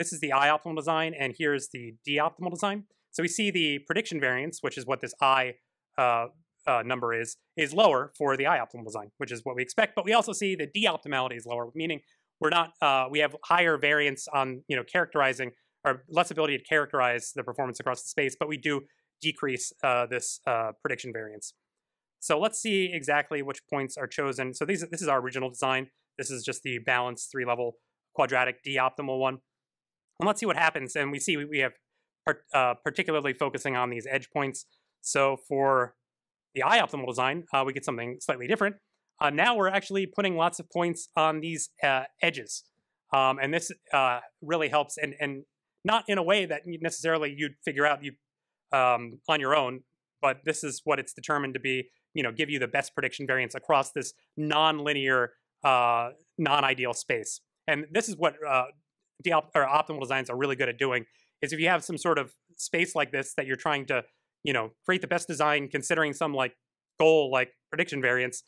This is the I optimal design, and here's the D optimal design. So we see the prediction variance, which is what this I uh, uh, number is, is lower for the I optimal design, which is what we expect. But we also see the D optimality is lower, meaning we're not, uh, we have higher variance on, you know, characterizing or less ability to characterize the performance across the space, but we do decrease uh, this uh, prediction variance. So let's see exactly which points are chosen. So these, this is our original design. This is just the balanced three-level quadratic d-optimal one. And let's see what happens. And we see we have part, uh, particularly focusing on these edge points. So for the i-optimal design, uh, we get something slightly different. Uh, now we're actually putting lots of points on these uh, edges. Um, and this really helps, and, and not in a way that necessarily you'd figure out you um, on your own, but this is what it's determined to be, you know, give you the best prediction variance across this non-linear, uh, non-ideal space. And this is what uh, op or optimal designs are really good at doing, is if you have some sort of space like this that you're trying to, you know, create the best design considering some like goal like prediction variance,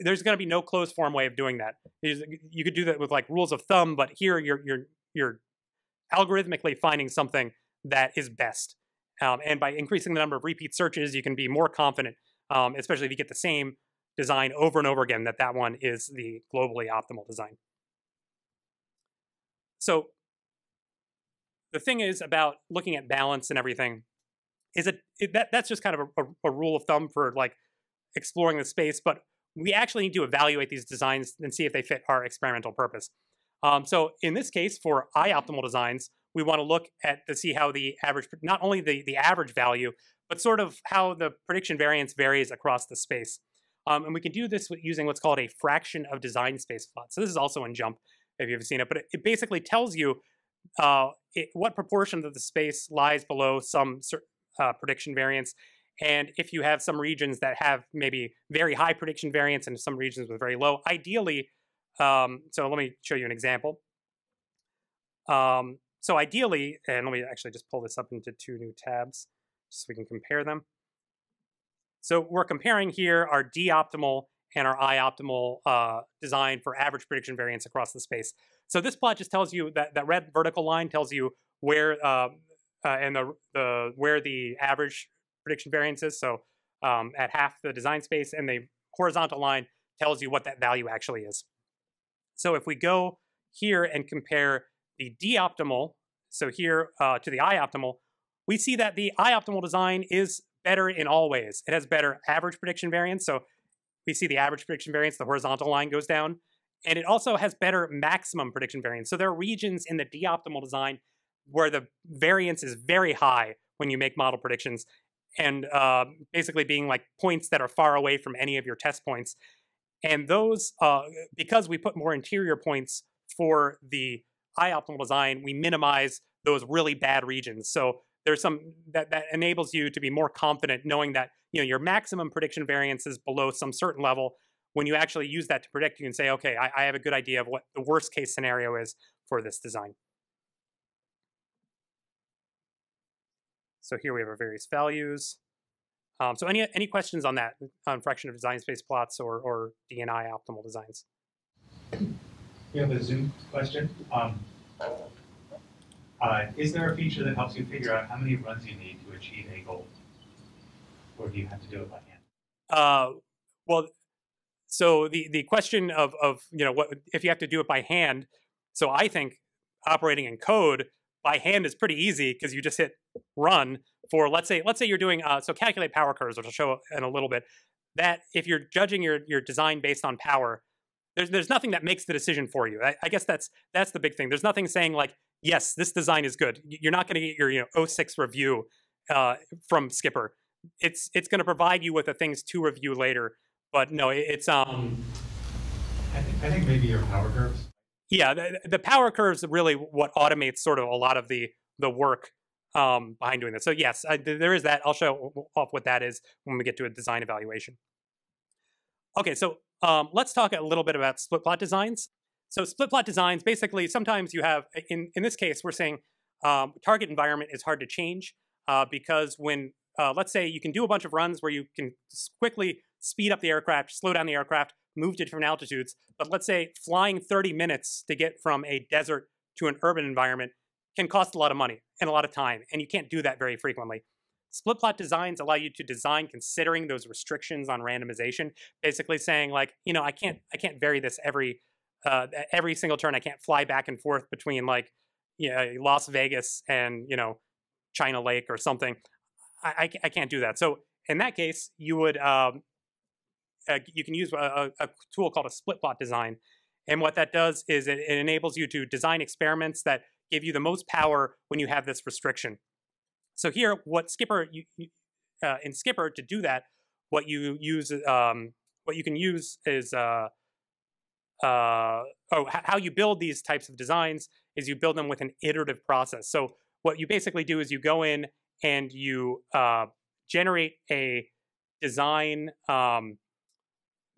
there's going to be no closed form way of doing that. You could do that with like rules of thumb, but here you're you're you're algorithmically finding something that is best. Um, and by increasing the number of repeat searches, you can be more confident, um, especially if you get the same design over and over again, that that one is the globally optimal design. So the thing is about looking at balance and everything is it, it that that's just kind of a, a, a rule of thumb for like exploring the space, but we actually need to evaluate these designs and see if they fit our experimental purpose. Um, so in this case, for I optimal designs, we want to look at to see how the average, not only the, the average value, but sort of how the prediction variance varies across the space. Um, and we can do this using what's called a fraction of design space plot. So this is also in JMP, if you've seen it, but it, it basically tells you uh, it, what proportion of the space lies below some uh, prediction variance. And if you have some regions that have maybe very high prediction variance and some regions with very low, ideally, um, so let me show you an example. Um, so ideally, and let me actually just pull this up into two new tabs so we can compare them. So we're comparing here our D-optimal and our I-optimal uh, design for average prediction variance across the space. So this plot just tells you that that red vertical line tells you where uh, uh, and the, the where the average prediction variance is. So um, at half the design space, and the horizontal line tells you what that value actually is. So if we go here and compare the D-optimal, so here uh, to the I-optimal, we see that the I-optimal design is better in all ways. It has better average prediction variance. So we see the average prediction variance, the horizontal line goes down. And it also has better maximum prediction variance. So there are regions in the D-optimal design where the variance is very high when you make model predictions and uh, basically being like points that are far away from any of your test points. And those, uh, because we put more interior points for the I-optimal design, we minimize those really bad regions. So there's some that, that enables you to be more confident knowing that you know your maximum prediction variance is below some certain level. When you actually use that to predict, you can say, okay, I, I have a good idea of what the worst case scenario is for this design. So here we have our various values. Um, so any any questions on that, on fraction of design space plots or, or DNI optimal designs? We have a Zoom question. Um, uh, is there a feature that helps you figure out how many runs you need to achieve a goal? Or do you have to do it by hand? Uh, well, so the the question of of you know what if you have to do it by hand. So I think operating in code by hand is pretty easy because you just hit run for let's say let's say you're doing uh, so calculate power curves, which I'll show in a little bit. That if you're judging your your design based on power, there's there's nothing that makes the decision for you. I, I guess that's that's the big thing. There's nothing saying like yes, this design is good. You're not going to get your you know 06 review uh, from skpr. It's it's going to provide you with the things to review later. But no, it, it's um I think, I think maybe your power curves. yeah the, the power curves really what automates sort of a lot of the the work um, behind doing that. So yes, I, there is that. I'll show off what that is when we get to a design evaluation. Okay, so um, let's talk a little bit about split plot designs. So split plot designs, basically, sometimes you have, in, in this case, we're saying um, target environment is hard to change uh, because when, uh, let's say you can do a bunch of runs where you can quickly speed up the aircraft, slow down the aircraft, move to different altitudes, but let's say flying 30 minutes to get from a desert to an urban environment can cost a lot of money and a lot of time, and you can't do that very frequently. Split plot designs allow you to design considering those restrictions on randomization, basically saying like, you know, I can't I can't vary this every uh, every single turn. I can't fly back and forth between like, you know, Las Vegas and you know, China Lake or something. I, I, I can't do that. So in that case, you would um, uh, you can use a, a tool called a split plot design, and what that does is it, it enables you to design experiments that give you the most power when you have this restriction. So here, what skpr you, uh, in skpr to do that, what you use, um, what you can use is, uh, uh, oh, how you build these types of designs is you build them with an iterative process. So what you basically do is you go in and you uh, generate a design um,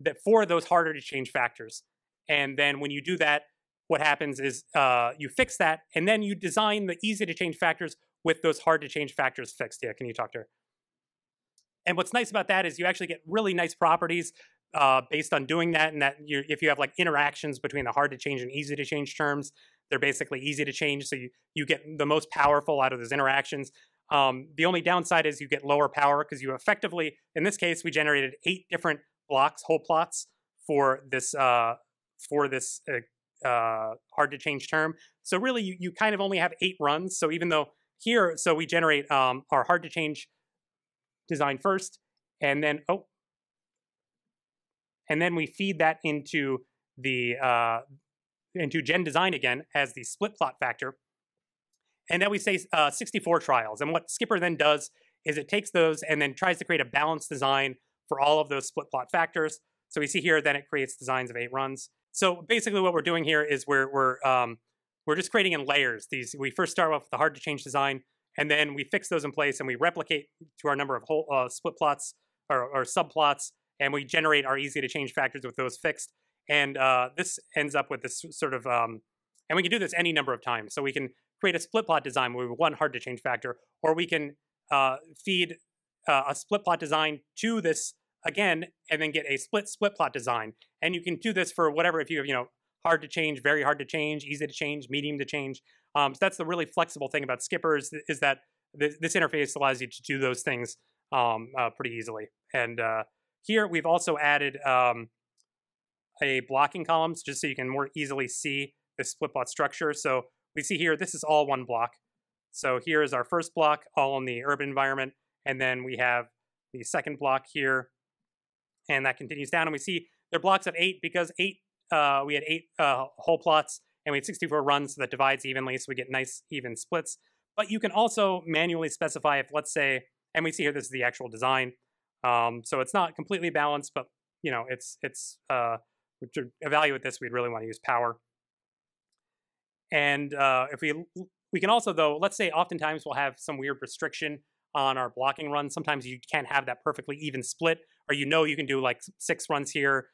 that for those harder to change factors, and then when you do that, what happens is uh, you fix that, and then you design the easy to change factors with those hard to change factors fixed. Yeah, can you talk to her? And what's nice about that is you actually get really nice properties uh, based on doing that, and that if you have like interactions between the hard to change and easy to change terms, they're basically easy to change. So you, you get the most powerful out of those interactions. Um, the only downside is you get lower power because you effectively, in this case, we generated eight different blocks, whole plots for this uh, for this uh, uh, hard to change term. So really, you, you kind of only have eight runs. So even though here, so we generate um, our hard to change design first, and then oh, and then we feed that into the uh, into gen_design again as the split plot factor. And then we say uh, 64 trials. And what skpr then does is it takes those and then tries to create a balanced design for all of those split plot factors. So we see here then it creates designs of eight runs. So basically what we're doing here is we're, we're, um, we're just creating in layers. These We first start off with the hard to change design, and then we fix those in place and we replicate to our number of whole uh, split plots or, or subplots, and we generate our easy to change factors with those fixed. And uh, this ends up with this sort of, um, and we can do this any number of times. So we can create a split plot design with one hard to change factor, or we can uh, feed uh, a split plot design to this again, and then get a split split plot design. And you can do this for whatever, if you have, you know, hard to change, very hard to change, easy to change, medium to change. Um, so that's the really flexible thing about skpr's is, that this, interface allows you to do those things um, uh, pretty easily. And uh, here we've also added um, a blocking columns just so you can more easily see the split plot structure. So we see here, this is all one block. So here is our first block, all in the urban environment. And then we have the second block here. And that continues down. And we see they're blocks of eight because eight, uh, we had eight uh, whole plots and we had 64 runs, so that divides evenly, so we get nice even splits. But you can also manually specify if, let's say, and we see here this is the actual design. Um, so it's not completely balanced, but you know, it's it's uh, to evaluate this, we'd really want to use power. And uh, if we we can also though, let's say oftentimes we'll have some weird restriction on our blocking run. Sometimes you can't have that perfectly even split, or you know you can do like six runs here,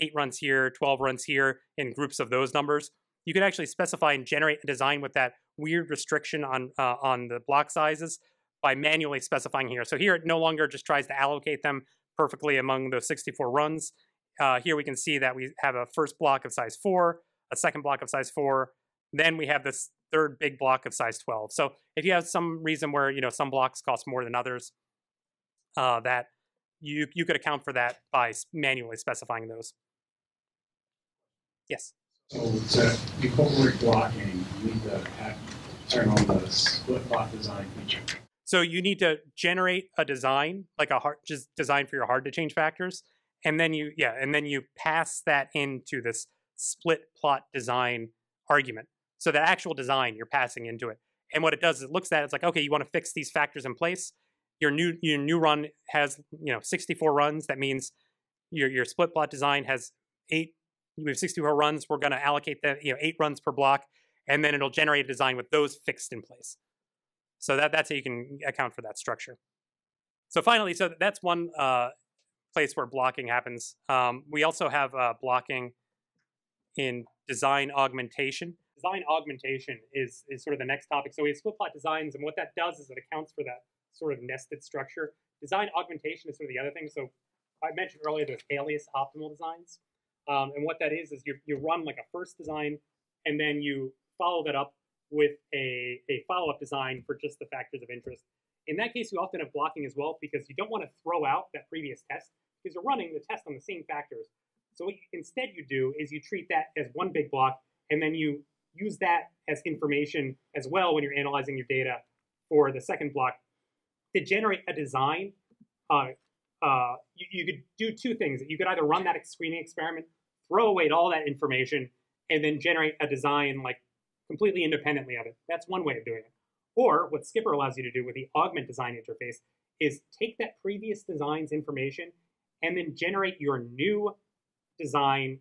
eight runs here, 12 runs here in groups of those numbers. You can actually specify and generate a design with that weird restriction on uh, on the block sizes by manually specifying here. So here it no longer just tries to allocate them perfectly among those 64 runs. Uh, here we can see that we have a first block of size 4, a second block of size 4, then we have this third big block of size 12. So if you have some reason where you know some blocks cost more than others, uh, that you you could account for that by manually specifying those. Yes. So to incorporate blocking, you need to have, turn on the split plot design feature. So you need to generate a design, like a hard, just design for your hard to change factors, and then you yeah, and then you pass that into this split plot design argument. So the actual design you're passing into it. And what it does is it looks at it, it's like, okay, you want to fix these factors in place. Your new your new run has you know 64 runs. That means your your split plot design has eight. We have 64 runs. We're going to allocate that you know eight runs per block, and then it'll generate a design with those fixed in place. So that that's how you can account for that structure. So finally, so that's one uh, place where blocking happens. Um, we also have uh, blocking in design augmentation design augmentation is, is sort of the next topic. So we have split plot designs, and what that does is it accounts for that sort of nested structure. Design augmentation is sort of the other thing. So I mentioned earlier there's alias optimal designs. Um, and what that is, is you, you run like a first design, and then you follow that up with a, a follow-up design for just the factors of interest. In that case, you often have blocking as well because you don't want to throw out that previous test because you're running the test on the same factors. So what you, instead you do is you treat that as one big block, and then you use that as information as well when you're analyzing your data for the second block to generate a design. Uh, uh, you, you, could do two things. You could either run that screening experiment, throw away all that information, and then generate a design like completely independently of it. That's one way of doing it. Or what skpr allows you to do with the augment design interface is take that previous design's information and then generate your new design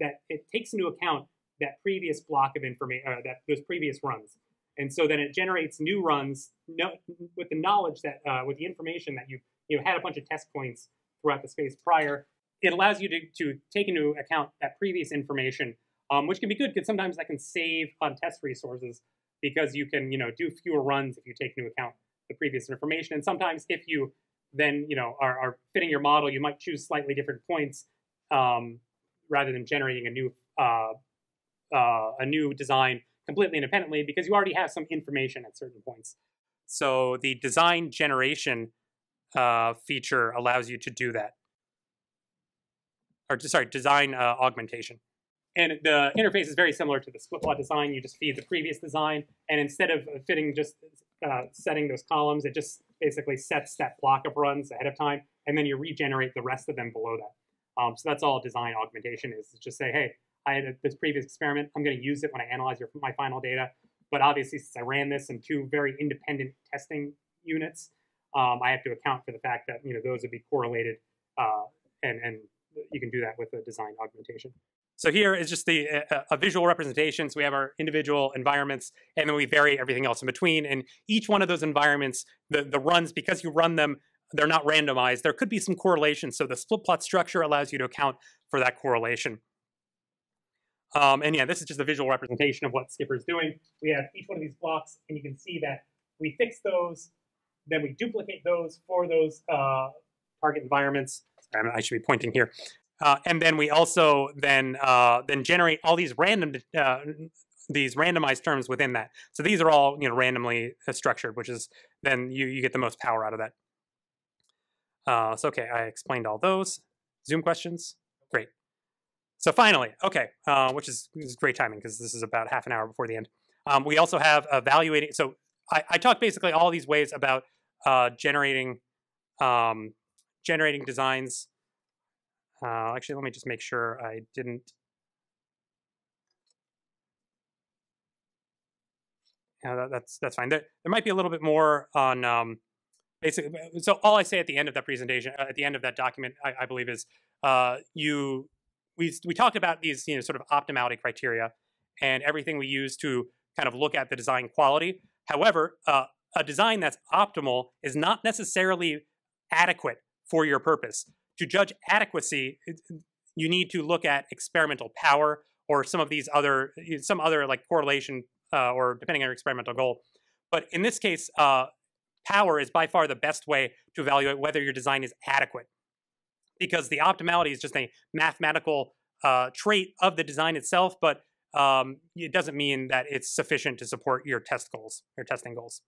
that it takes into account that previous block of information, uh, that those previous runs. And so then it generates new runs no, with the knowledge that, uh, with the information that you you know, had a bunch of test points throughout the space prior. It allows you to, to take into account that previous information, um, which can be good because sometimes that can save on test resources because you can you know do fewer runs if you take into account the previous information. And sometimes if you then you know are, are fitting your model, you might choose slightly different points um, rather than generating a new uh, uh, a new design completely independently because you already have some information at certain points. So the design generation uh, feature allows you to do that. Or sorry, design uh, augmentation. And the interface is very similar to the split plot design. You just feed the previous design, and instead of fitting just uh, setting those columns, it just basically sets that block of runs ahead of time, and then you regenerate the rest of them below that. Um, so that's all design augmentation is. Just say, hey, I had a, this previous experiment. I'm going to use it when I analyze your, my final data. But obviously, since I ran this in two very independent testing units, um, I have to account for the fact that you know those would be correlated, uh, and and you can do that with a design augmentation. So here is just the uh, a visual representation. So we have our individual environments, and then we vary everything else in between. And each one of those environments, the the runs because you run them, they're not randomized. There could be some correlation. So the split plot structure allows you to account for that correlation. Um, and yeah, this is just a visual representation of what skpr is doing. We have each one of these blocks, and you can see that we fix those, then we duplicate those for those uh, target environments. I should be pointing here. Uh, and then we also then uh, then generate all these random uh, these randomized terms within that. So these are all you know randomly uh, structured, which is then you you get the most power out of that. Uh, so okay, I explained all those. Zoom questions, great. So finally, okay, uh, which is, is, great timing because this is about half an hour before the end. Um, we also have evaluating. So I, I talked basically all these ways about uh, generating um, generating designs. Uh, actually, let me just make sure I didn't. Yeah, that, that's that's fine. There, there might be a little bit more on um, basically. So all I say at the end of that presentation, uh, at the end of that document, I, I believe is uh, you we we talked about these you know sort of optimality criteria and everything we use to kind of look at the design quality. However, uh, a design that's optimal is not necessarily adequate for your purpose. To judge adequacy, you need to look at experimental power or some of these other some other like correlation uh, or depending on your experimental goal. But in this case, uh, power is by far the best way to evaluate whether your design is adequate because the optimality is just a mathematical uh, trait of the design itself, but um, it doesn't mean that it's sufficient to support your test goals, your testing goals.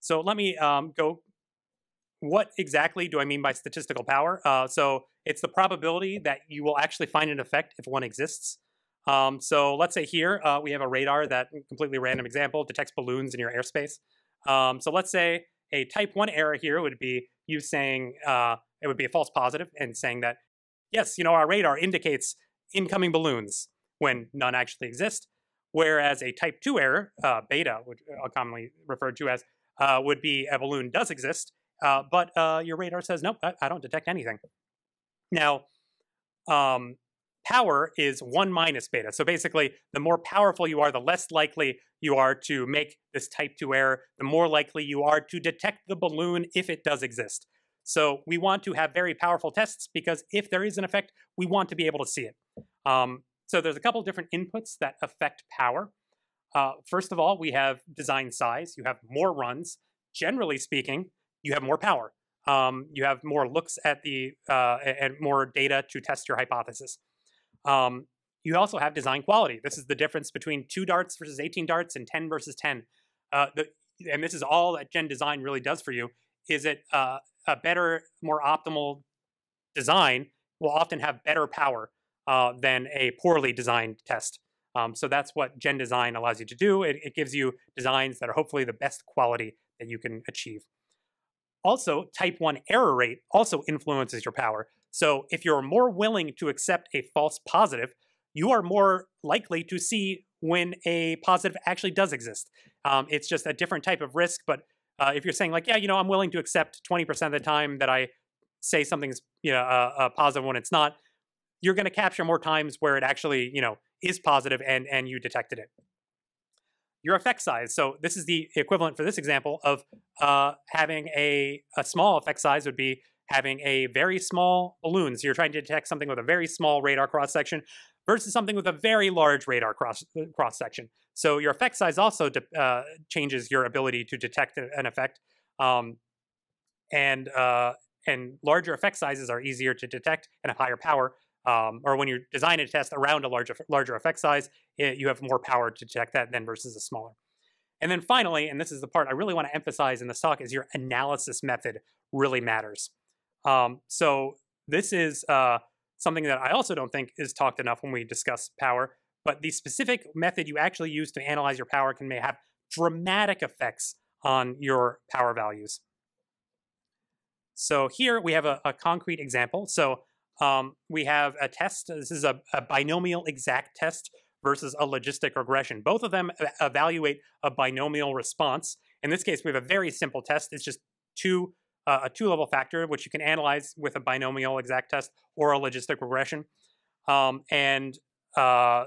So let me um, go. What exactly do I mean by statistical power? Uh, so it's the probability that you will actually find an effect if one exists. Um, so let's say here uh, we have a radar that completely random example detects balloons in your airspace. Um, so let's say a type 1 error here would be you saying uh, it would be a false positive and saying that, yes, you know, our radar indicates incoming balloons when none actually exist. Whereas a type 2 error, uh, beta, which are commonly referred to as, uh, would be a balloon does exist, uh, but uh, your radar says, nope, I, I, don't detect anything. Now, um, power is 1 minus beta. So basically, the more powerful you are, the less likely you are to make this type 2 error, the more likely you are to detect the balloon if it does exist. So we want to have very powerful tests because if there is an effect, we want to be able to see it. Um, so there's a couple different inputs that affect power. Uh, first of all, we have design size. You have more runs. Generally speaking, you have more power. Um, you have more looks at the uh, and more data to test your hypothesis. Um, you also have design quality. This is the difference between two darts versus 18 darts and 10 versus 10. Uh, the, and this is all that gen_design really does for you. Is it uh, a better, more optimal design will often have better power uh, than a poorly designed test. Um, so that's what gen_design allows you to do. It, it gives you designs that are hopefully the best quality that you can achieve. Also, type 1 error rate also influences your power. So if you're more willing to accept a false positive, you are more likely to see when a positive actually does exist. Um, it's just a different type of risk, but uh, if you're saying like, yeah, you know, I'm willing to accept 20% of the time that I say something's you know uh, uh, positive when it's not, you're going to capture more times where it actually you know is positive and and you detected it. Your effect size. So this is the equivalent for this example of uh, having a a small effect size would be having a very small balloon. So you're trying to detect something with a very small radar cross section versus something with a very large radar cross uh, cross section. So your effect size also uh, changes your ability to detect an effect, um, and uh, and larger effect sizes are easier to detect and have higher power. Um, or when you design a test around a larger larger effect size, it, you have more power to detect that than versus a smaller. And then finally, and this is the part I really want to emphasize in this talk, is your analysis method really matters. Um, so this is uh, something that I also don't think is talked enough when we discuss power. But the specific method you actually use to analyze your power can may have dramatic effects on your power values. So here we have a, a concrete example. So um, we have a test. This is a, a, binomial exact test versus a logistic regression. Both of them evaluate a binomial response. In this case, we have a very simple test. It's just two uh, a two-level factor, which you can analyze with a binomial exact test or a logistic regression. Um, and uh,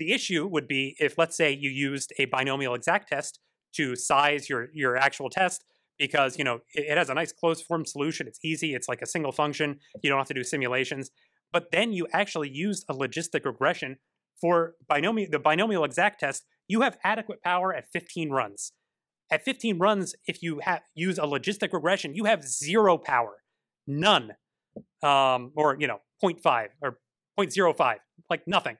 the issue would be if, let's say, you used a binomial exact test to size your your actual test, because you know it, it has a nice closed form solution. It's easy. It's like a single function. You don't have to do simulations. But then you actually used a logistic regression for binomial the binomial exact test. You have adequate power at 15 runs. At 15 runs, if you use a logistic regression, you have zero power, none, um, or you know 0.5 or 0.05, like nothing.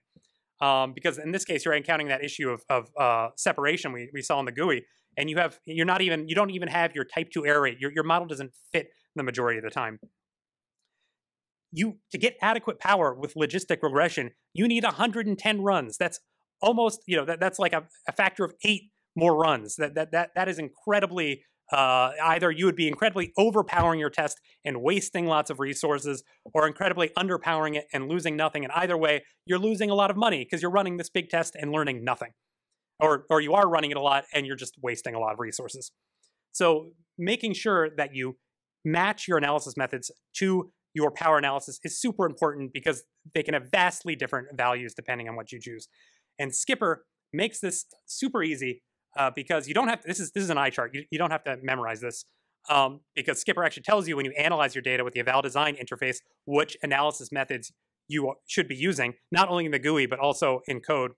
Um, because in this case, you're encountering that issue of, of uh, separation we, we saw in the GUI and you have you're not even you don't even have your type 2 error rate your, your model doesn't fit the majority of the time you to get adequate power with logistic regression you need 110 runs. That's almost you know that, that's like a, a factor of eight more runs. That that that, that is incredibly uh, either you would be incredibly overpowering your test and wasting lots of resources or incredibly underpowering it and losing nothing. And either way you're losing a lot of money because you're running this big test and learning nothing. Or or you are running it a lot and you're just wasting a lot of resources. So making sure that you match your analysis methods to your power analysis is super important because they can have vastly different values depending on what you choose. And skpr makes this super easy uh, because you don't have to, this is this is an eye chart. You, you don't have to memorize this um, because skpr actually tells you when you analyze your data with the eval_design interface which analysis methods you should be using, not only in the GUI but also in code.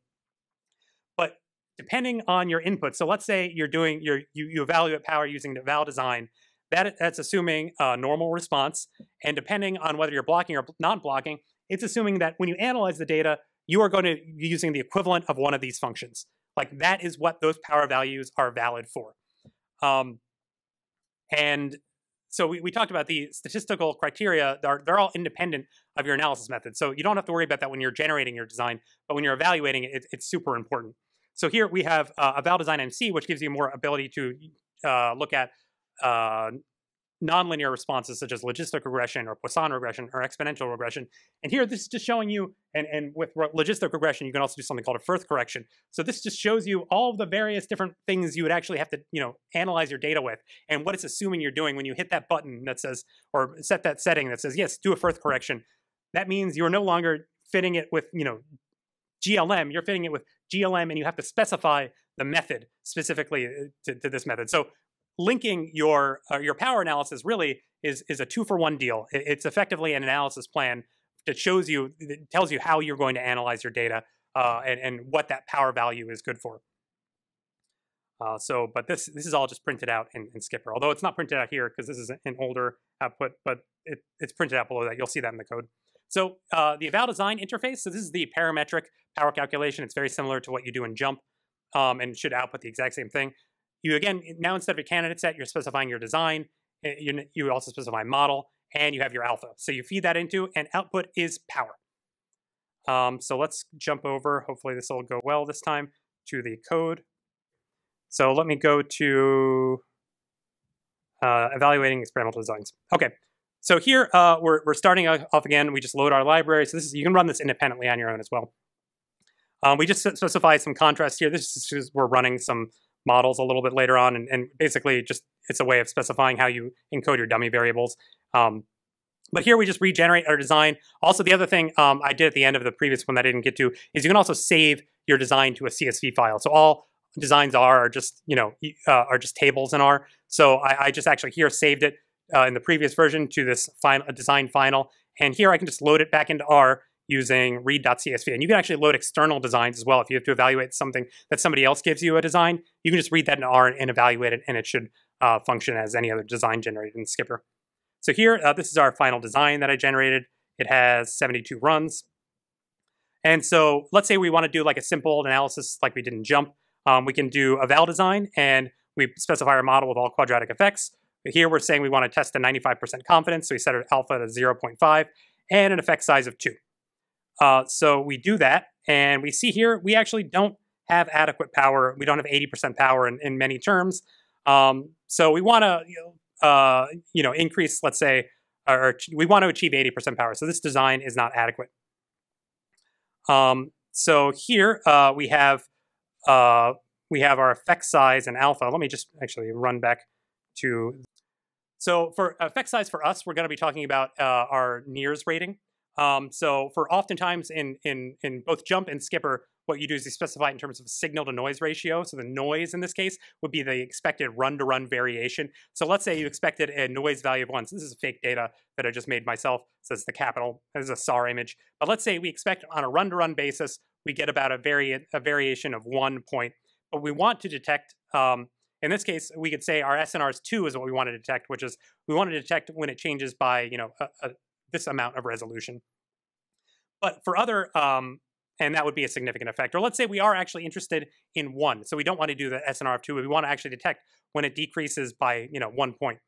But depending on your input. So let's say you're doing your you, you evaluate power using the eval_design. That, that's assuming a normal response. And depending on whether you're blocking or not blocking, it's assuming that when you analyze the data, you are going to be using the equivalent of one of these functions. Like that is what those power values are valid for. Um, and so we, we talked about the statistical criteria. They're, they're all independent of your analysis method. So you don't have to worry about that when you're generating your design, but when you're evaluating it, it it's super important. So here we have uh, eval_design_mc, which gives you more ability to uh, look at uh, nonlinear responses such as logistic regression or Poisson regression or exponential regression. And here this is just showing you, and, and with logistic regression, you can also do something called a Firth correction. So this just shows you all the various different things you would actually have to, you know, analyze your data with and what it's assuming you're doing when you hit that button that says, or set that setting that says, yes, do a Firth correction. That means you're no longer fitting it with, you know, GLM, you're fitting it with GLM and you have to specify the method specifically uh, to, to this method. So linking your uh, your power analysis really is is a two for one deal. It's effectively an analysis plan that shows you, that tells you how you're going to analyze your data uh, and, and what that power value is good for. Uh, so, but this this is all just printed out in, in skpr. Although it's not printed out here because this is an older output, but it, it's printed out below that. You'll see that in the code. So uh, the eval_design interface, so this is the parametric power calculation. It's very similar to what you do in JMP um, and should output the exact same thing. You again, now instead of a candidate set, you're specifying your design. Eh, you, also specify model and you have your alpha. So you feed that into and output is power. Um, so let's jump over, hopefully this will go well this time, to the code. So let me go to uh, evaluating experimental designs. Okay, so here uh, we're, we're starting off again. We just load our library. So this is you can run this independently on your own as well. Um, we just specify some contrast here. This is we're running some models a little bit later on, and, and, basically just it's a way of specifying how you encode your dummy variables. Um, but here we just regenerate our design. Also, the other thing um, I did at the end of the previous one that I didn't get to is you can also save your design to a CSV file. So all designs are, are just you know uh, are just tables in R. So I, I just actually here saved it uh, in the previous version to this final, design final. And here I can just load it back into R using read.csv. And you can actually load external designs as well. If you have to evaluate something that somebody else gives you a design, you can just read that in R and, evaluate it, and it should uh, function as any other design generated in skpr. So here, uh, this is our final design that I generated. It has 72 runs. And so let's say we want to do like a simple analysis like we did in JMP. Um, we can do a val design and we specify our model with all quadratic effects. Here we're saying we want to test a 95% confidence, so we set our alpha to 0.5 and an effect size of 2. Uh, so we do that, and we see here we actually don't have adequate power. We don't have 80% power in, in many terms. Um, so we want to, uh, you know, increase, let's say, or we want to achieve 80% power. So this design is not adequate. Um, so here uh, we have uh, we have our effect size and alpha. Let me just actually run back to. So for effect size for us, we're going to be talking about uh, our NIIRS rating. Um, so for oftentimes in, in, in both JMP and skpr, what you do is you specify in terms of signal to noise ratio. So the noise in this case would be the expected run to run variation. So let's say you expected a noise value of one. So this is fake data that I just made myself. So it's the capital. This is a SAR image. But let's say we expect on a run to run basis, we get about a, vari- a variation of one point. But we want to detect, um, in this case, we could say our SNR is two is what we want to detect, which is we want to detect when it changes by, you know, a, this amount of resolution. But for other, um, and that would be a significant effect. Or let's say we are actually interested in one, so we don't want to do the SNR of two, but we want to actually detect when it decreases by, you know, one point.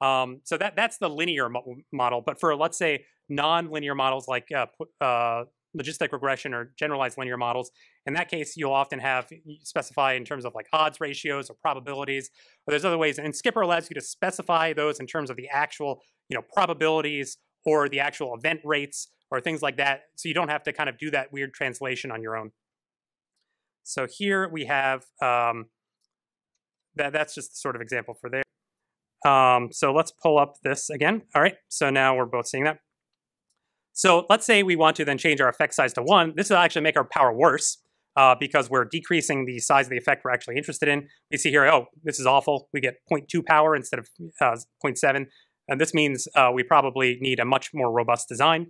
Um, so that that's the linear mo model. But for let's say non-linear models like uh, uh, logistic regression or generalized linear models, in that case, you'll often have you specify in terms of like odds ratios or probabilities. Or there's other ways, and skpr allows you to specify those in terms of the actual, you know, probabilities or the actual event rates or things like that. So you don't have to kind of do that weird translation on your own. So here we have, um, that, that's just the sort of example for there. Um, so let's pull up this again. All right, so now we're both seeing that. So let's say we want to then change our effect size to one. This will actually make our power worse uh, because we're decreasing the size of the effect we're actually interested in. We see here, oh, this is awful. We get 0.2 power instead of uh, 0.7. And this means uh, we probably need a much more robust design.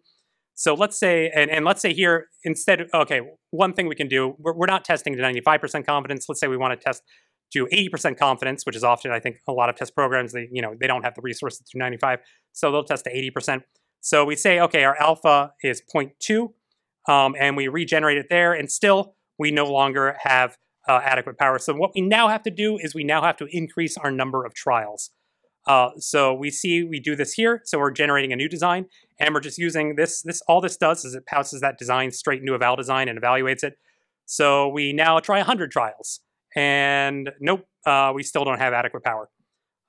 So let's say, and, and let's say here, instead, okay, one thing we can do, we're, we're not testing to 95% confidence. Let's say we want to test to 80% confidence, which is often, I think, a lot of test programs, they, you know, they don't have the resources to 95, so they'll test to 80%. So we say, okay, our alpha is 0.2, um, and we regenerate it there, and still we no longer have uh, adequate power. So what we now have to do is we now have to increase our number of trials. Uh, so we see we do this here. So we're generating a new design and we're just using this. This All this does is it passes that design straight into eval_design and evaluates it. So we now try 100 trials and nope, uh, we still don't have adequate power.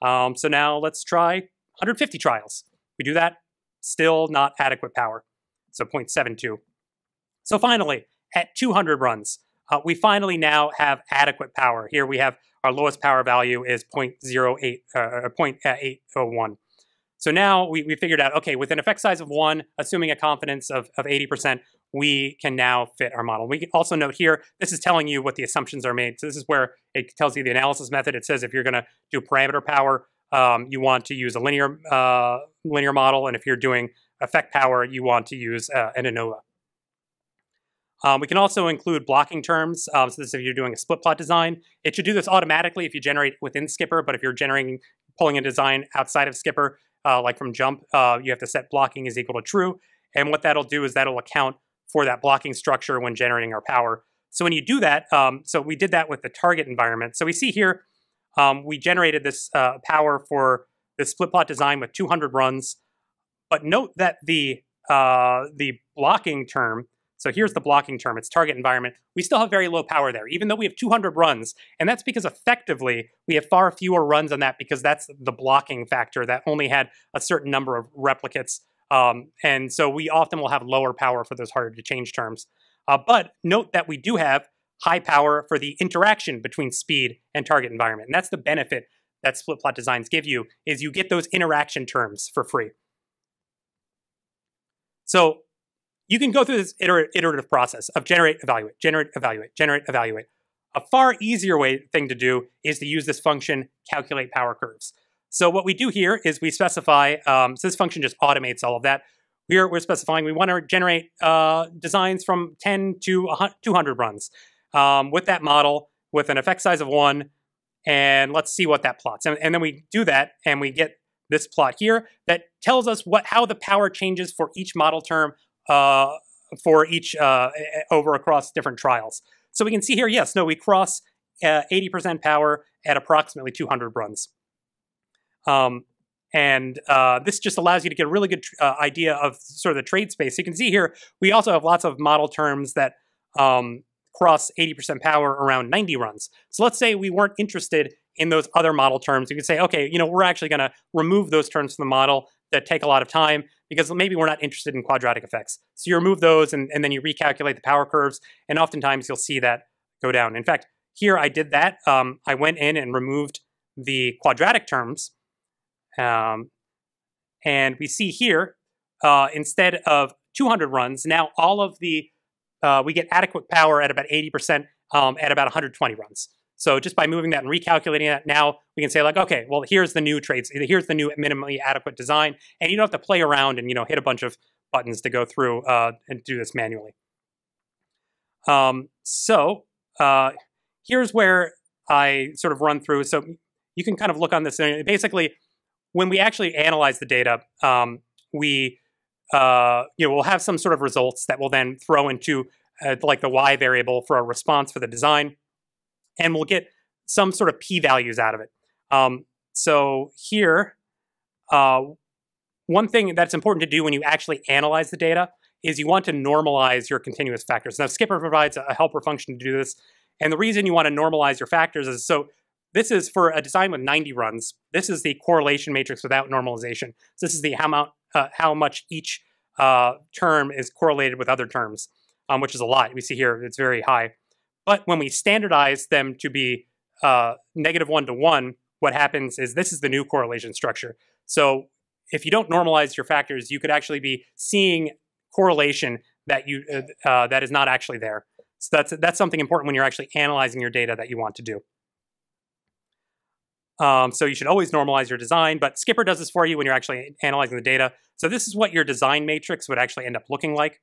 Um, so now let's try 150 trials. We do that, still not adequate power. So 0.72. So finally, at 200 runs, uh, we finally now have adequate power. Here we have our lowest power value is 0.08, uh, 0.801. So now we, we figured out, okay, with an effect size of one, assuming a confidence of, of 80%, we can now fit our model. We can also note here, this is telling you what the assumptions are made. So this is where it tells you the analysis method. It says if you're gonna do parameter power, um, you want to use a linear, uh, linear model. And if you're doing effect power, you want to use uh, an ANOVA. Um, we can also include blocking terms. Um, so this is if you're doing a split plot design. It should do this automatically if you generate within skpr, but if you're generating, pulling a design outside of skpr, uh, like from JMP, uh, you have to set blocking is equal to true. And what that'll do is that'll account for that blocking structure when generating our power. So when you do that, um, so we did that with the target environment. So we see here, um, we generated this uh, power for the split plot design with 200 runs. But note that the uh, the blocking term so here's the blocking term, it's target environment. We still have very low power there, even though we have 200 runs. And that's because effectively we have far fewer runs on that because that's the blocking factor that only had a certain number of replicates. Um, and so we often will have lower power for those harder to change terms. Uh, but note that we do have high power for the interaction between speed and target environment. And that's the benefit that split plot designs give you is you get those interaction terms for free. So you can go through this iterative process of generate, evaluate, generate, evaluate, generate, evaluate. A far easier way thing to do is to use this function, calculate power curves. So what we do here is we specify, um, so this function just automates all of that. We're, we're specifying we want to generate uh, designs from 10 to 200 runs um, with that model with an effect size of one, and let's see what that plots. And, and then we do that, and we get this plot here that tells us what how the power changes for each model term uh, for each uh, over across different trials. So we can see here, yes, no, we cross 80% uh, power at approximately 200 runs. Um, and uh, this just allows you to get a really good uh, idea of sort of the trade space. So you can see here, we also have lots of model terms that um, cross 80% power around 90 runs. So let's say we weren't interested in those other model terms. You could say, okay, you know, we're actually going to remove those terms from the model that take a lot of time because maybe we're not interested in quadratic effects. So you remove those and, and then you recalculate the power curves, and oftentimes you'll see that go down. In fact, here I did that. Um, I went in and removed the quadratic terms, um, and we see here, uh, instead of 200 runs, now all of the, uh, we get adequate power at about 80% um, at about 120 runs. So just by moving that and recalculating that, now we can say like, okay, well, here's the new trades, here's the new minimally adequate design, and you don't have to play around and you know hit a bunch of buttons to go through uh, and do this manually. Um, so uh, here's where I sort of run through. So you can kind of look on this. Basically, when we actually analyze the data, um, we uh, you know we'll have some sort of results that we'll then throw into uh, like the y variable for a response for the design, and we'll get some sort of p values out of it. Um, so here, uh, one thing that's important to do when you actually analyze the data is you want to normalize your continuous factors. Now, skpr provides a helper function to do this, and the reason you want to normalize your factors is so this is for a design with 90 runs. This is the correlation matrix without normalization. So this is the how, amount, uh, how much each uh, term is correlated with other terms, um, which is a lot. We see here it's very high. But when we standardize them to be uh, negative one to one, what happens is this is the new correlation structure. So if you don't normalize your factors, you could actually be seeing correlation that you uh, uh, that is not actually there. So that's that's something important when you're actually analyzing your data that you want to do. Um, so you should always normalize your design, but skpr does this for you when you're actually analyzing the data. So this is what your design matrix would actually end up looking like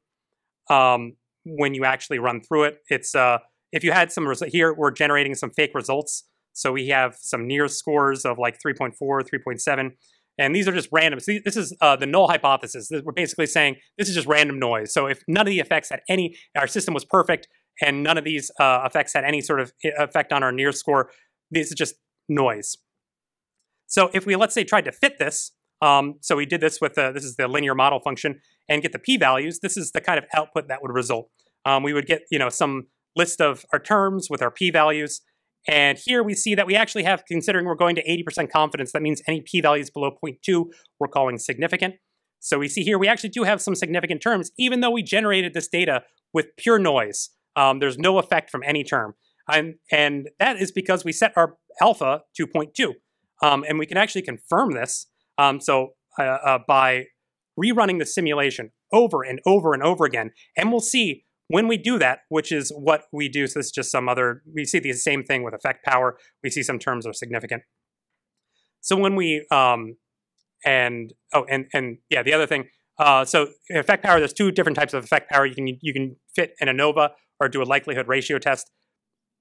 um, when you actually run through it. It's uh, if you had some here, we're generating some fake results. So we have some NIIRS scores of like 3.4, 3.7, and these are just random. So this is uh, the null hypothesis. We're basically saying this is just random noise. So if none of the effects had any, our system was perfect, and none of these uh, effects had any sort of effect on our NIIRS score, this is just noise. So if we, let's say, tried to fit this, um, so we did this with, the, this is the linear model function, and get the p-values, this is the kind of output that would result. Um, we would get, you know, some list of our terms with our p-values, and here we see that we actually have, considering we're going to 80% confidence, that means any p-values below 0.2 we're calling significant. So we see here we actually do have some significant terms, even though we generated this data with pure noise. Um, there's no effect from any term. And, and that is because we set our alpha to 0.2. Um, and we can actually confirm this. Um, so uh, uh, by rerunning the simulation over and over and over again, and we'll see when we do that, which is what we do. So this is just some other, we see the same thing with effect power. We see some terms are significant. So when we, um, and, oh, and, and yeah, the other thing, uh, so effect power, there's two different types of effect power. You can, you can fit an ANOVA or do a likelihood ratio test.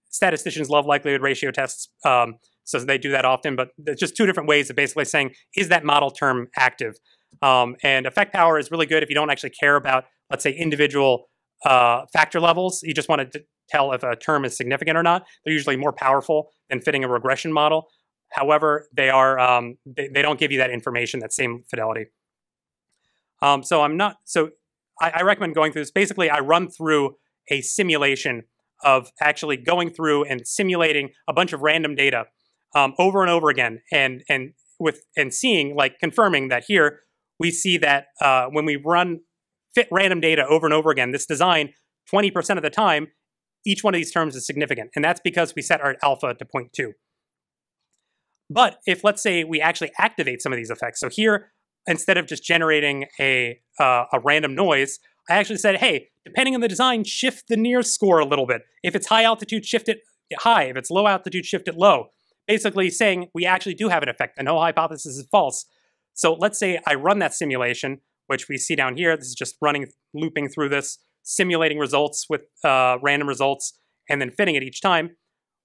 Statisticians love likelihood ratio tests. Um, so they do that often, but there's just two different ways of basically saying, is that model term active? Um, and effect power is really good if you don't actually care about, let's say, individual uh, factor levels. You just want to tell if a term is significant or not. They're usually more powerful than fitting a regression model. However, they are um, they, they, don't give you that information, that same fidelity. Um, so I'm not so I, I recommend going through this. Basically, I run through a simulation of actually going through and simulating a bunch of random data um, over and over again, and and with and seeing like confirming that here we see that uh, when we run fit random data over and over again, this design 20% of the time, each one of these terms is significant, and that's because we set our alpha to 0.2. But if let's say we actually activate some of these effects, so here instead of just generating a uh, a random noise, I actually said, hey, depending on the design, shift the NIIRS score a little bit. If it's high altitude, shift it high. If it's low altitude, shift it low basically saying we actually do have an effect. The null hypothesis is false. So let's say I run that simulation, which we see down here. This is just running, looping through this, simulating results with uh, random results, and then fitting it each time.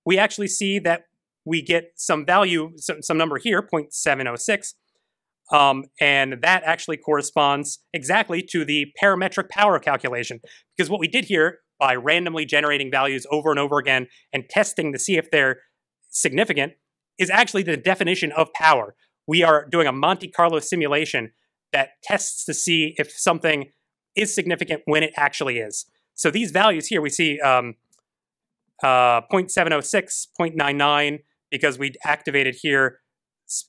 We actually see that we get some value, some, some number here, 0.706. Um, and that actually corresponds exactly to the parametric power calculation. Because what we did here by randomly generating values over and over again and testing to see if they're significant is actually the definition of power. We are doing a Monte Carlo simulation that tests to see if something is significant when it actually is. So these values here, we see um, uh, 0.706, 0.99, because we activated here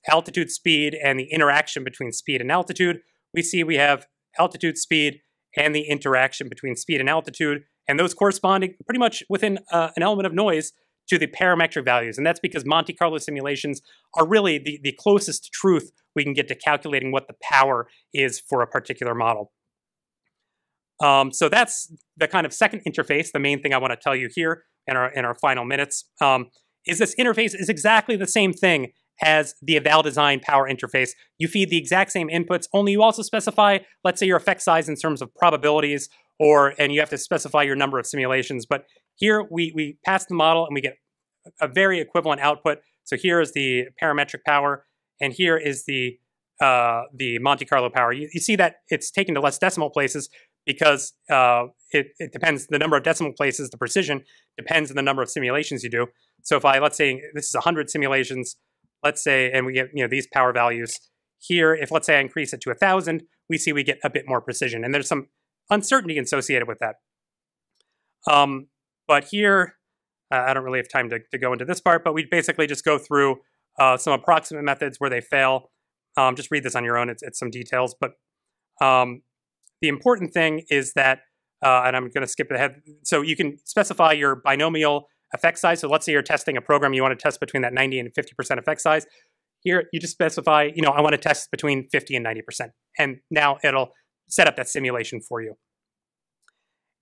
altitude speed and the interaction between speed and altitude. We see we have altitude speed and the interaction between speed and altitude, and those corresponding pretty much within uh, an element of noise to the parametric values. And that's because Monte Carlo simulations are really the, the closest to truth we can get to calculating what the power is for a particular model. Um, so that's the kind of second interface, the main thing I want to tell you here in our, in our final minutes, um, is this interface is exactly the same thing as the eval design power interface. You feed the exact same inputs, only you also specify, let's say your effect size in terms of probabilities, or and you have to specify your number of simulations. But here we, we pass the model and we get a very equivalent output. So here is the parametric power, and here is the uh, the Monte Carlo power. You, you, see that it's taken to less decimal places because uh, it, it depends, the number of decimal places, the precision depends on the number of simulations you do. So if I, let's say this is 100 simulations, let's say, and we get, you know, these power values here, if let's say I increase it to 1,000, we see we get a bit more precision. And there's some uncertainty associated with that. Um, but here, uh, I don't really have time to, to go into this part, but we basically just go through uh, some approximate methods where they fail. Um, just read this on your own. It's, it's some details. But um, the important thing is that, uh, and I'm going to skip ahead. So you can specify your binomial effect size. So let's say you're testing a program, you want to test between that 90 and 50% effect size. Here, you just specify, you know, I want to test between 50 and 90%. And now it'll set up that simulation for you.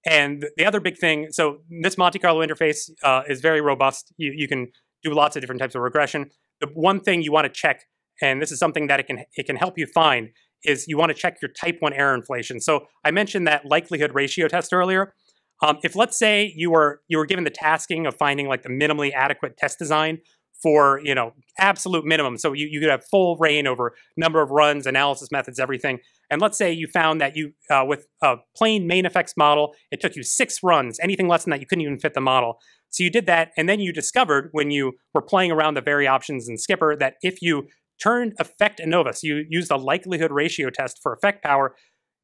And the other big thing, so this Monte Carlo interface uh, is very robust. You, you can do lots of different types of regression. The one thing you want to check, and this is something that it can it can help you find, is you want to check your type 1 error inflation. So I mentioned that likelihood ratio test earlier. Um, if let's say you were you were given the tasking of finding like the minimally adequate test design for you know absolute minimum, so you you could have full reign over number of runs, analysis methods, everything. And let's say you found that you uh, with a plain main effects model, it took you six runs. Anything less than that, you couldn't even fit the model. So you did that, and then you discovered when you were playing around the vari options in skpr that if you turned effect ANOVA, so you used the likelihood ratio test for effect power,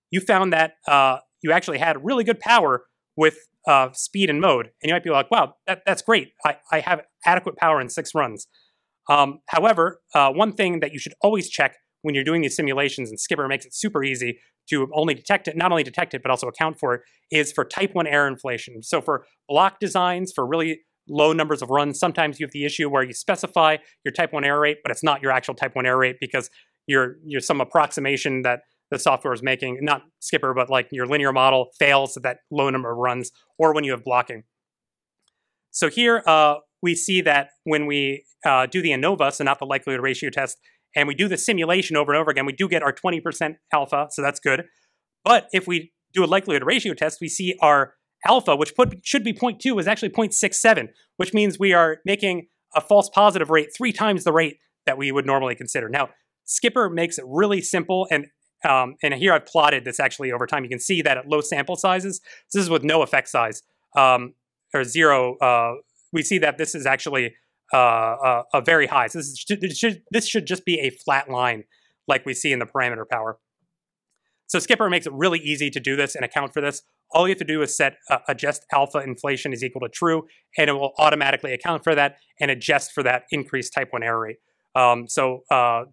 you found that uh, you actually had really good power with uh, speed and mode. And you might be like, wow, that, that's great. I, I have adequate power in six runs. Um, however, uh, one thing that you should always check when you're doing these simulations, and skpr makes it super easy to only detect it, not only detect it, but also account for it, is for type 1 error inflation. So for block designs, for really low numbers of runs, sometimes you have the issue where you specify your type 1 error rate, but it's not your actual type 1 error rate because you're, you're some approximation that the software is making, not skpr, but like your linear model fails at that low number of runs, or when you have blocking. So here uh, we see that when we uh, do the ANOVA, so not the likelihood ratio test, and we do the simulation over and over again, we do get our 20% alpha, so that's good. But if we do a likelihood ratio test, we see our alpha, which put, should be 0.2, is actually 0.67, which means we are making a false positive rate three times the rate that we would normally consider. Now, skpr makes it really simple, and um, and here I've plotted this actually over time. You can see that at low sample sizes, this is with no effect size, um, or zero, uh, we see that this is actually uh, a, a, very high. So this, is, this, should, this should just be a flat line like we see in the parameter power. So skpr makes it really easy to do this and account for this. All you have to do is set uh, adjust alpha inflation is equal to true, and it will automatically account for that and adjust for that increased type 1 error rate. Um, so uh,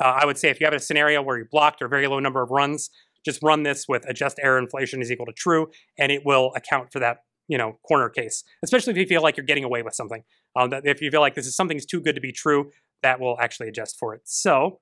uh, I would say if you have a scenario where you blocked or very low number of runs, just run this with adjust error inflation is equal to true, and it will account for that you know corner case. Especially if you feel like you're getting away with something. Um, that if you feel like this is something's too good to be true, that will actually adjust for it. So,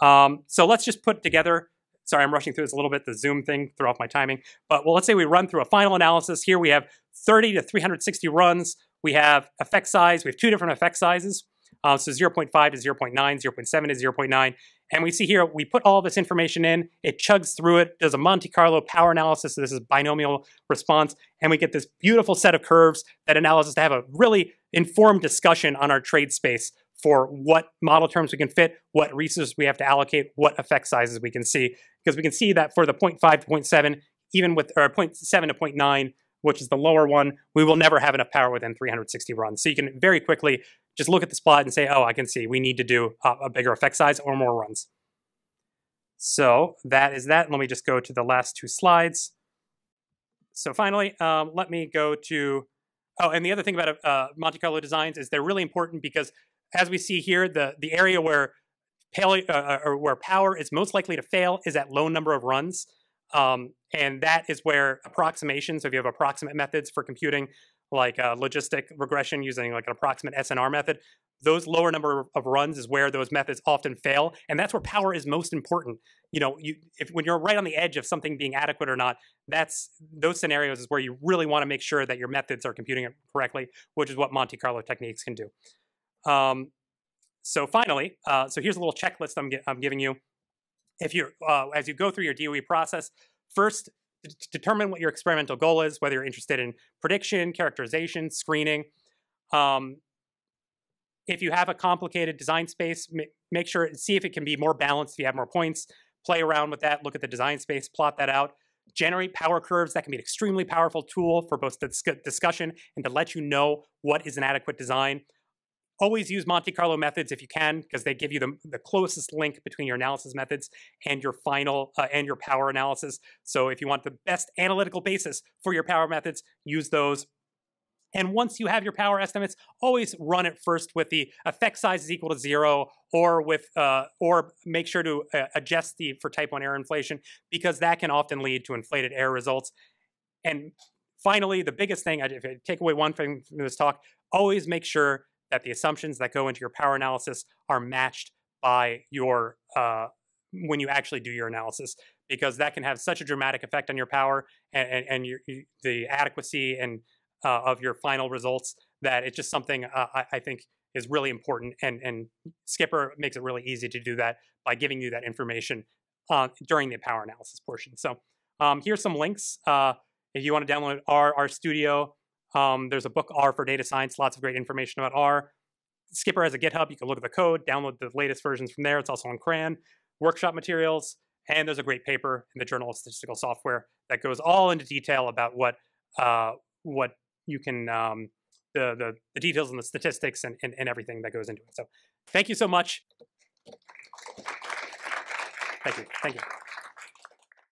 um, so let's just put together. Sorry, I'm rushing through this a little bit. The Zoom thing threw off my timing. But well, let's say we run through a final analysis. Here we have 30 to 360 runs. We have effect size. We have two different effect sizes. Uh, so 0.5 to 0.9, 0.7 to 0.9. And we see here, we put all this information in, it chugs through it, does a Monte Carlo power analysis, so this is binomial response, and we get this beautiful set of curves that allows us to have a really informed discussion on our trade space for what model terms we can fit, what resources we have to allocate, what effect sizes we can see. Because we can see that for the 0.5 to 0.7, even with, or 0.7 to 0.9, which is the lower one, we will never have enough power within 360 runs. So you can very quickly just look at the plot and say, oh, I can see we need to do a, a bigger effect size or more runs. So that is that. Let me just go to the last two slides. So finally, um, let me go to, oh, and the other thing about uh, Monte Carlo designs is they're really important because as we see here, the, the area where, pale, uh, or where power is most likely to fail is at low number of runs. Um, and that is where approximations, so if you have approximate methods for computing, like uh, logistic regression using like an approximate SNR method, those lower number of runs is where those methods often fail, and that's where power is most important. You know, you if when you're right on the edge of something being adequate or not, that's those scenarios is where you really want to make sure that your methods are computing it correctly, which is what Monte Carlo techniques can do. Um, so finally, uh, so here's a little checklist I'm, I'm giving you. If you're uh, as you go through your DOE process, first determine what your experimental goal is, whether you're interested in prediction, characterization, screening. Um, if you have a complicated design space, make sure, see if it can be more balanced if you have more points. Play around with that, look at the design space, plot that out. Generate power curves. That can be an extremely powerful tool for both the discussion and to let you know what is an adequate design. Always use Monte Carlo methods if you can, because they give you the, the closest link between your analysis methods and your final uh, and your power analysis. So if you want the best analytical basis for your power methods, use those. And once you have your power estimates, always run it first with the effect size is equal to zero, or with uh, or make sure to uh, adjust the for type one error inflation because that can often lead to inflated error results. And finally, the biggest thing, if I take away one thing from this talk, always make sure that the assumptions that go into your power analysis are matched by your uh, when you actually do your analysis because that can have such a dramatic effect on your power and, and, and your, the adequacy and uh, of your final results that it's just something uh, I, I, think is really important. And, and skpr makes it really easy to do that by giving you that information uh, during the power analysis portion. So um, here's some links. Uh, if you want to download R, R Studio, um, there's a book, R for Data Science, lots of great information about R. skpr has a GitHub. You can look at the code, download the latest versions from there. It's also on CRAN. Workshop materials, and there's a great paper in the Journal of Statistical Software that goes all into detail about what uh, what you can um, the, the, the details and the statistics and, and, and everything that goes into it. So thank you so much. Thank you. Thank you.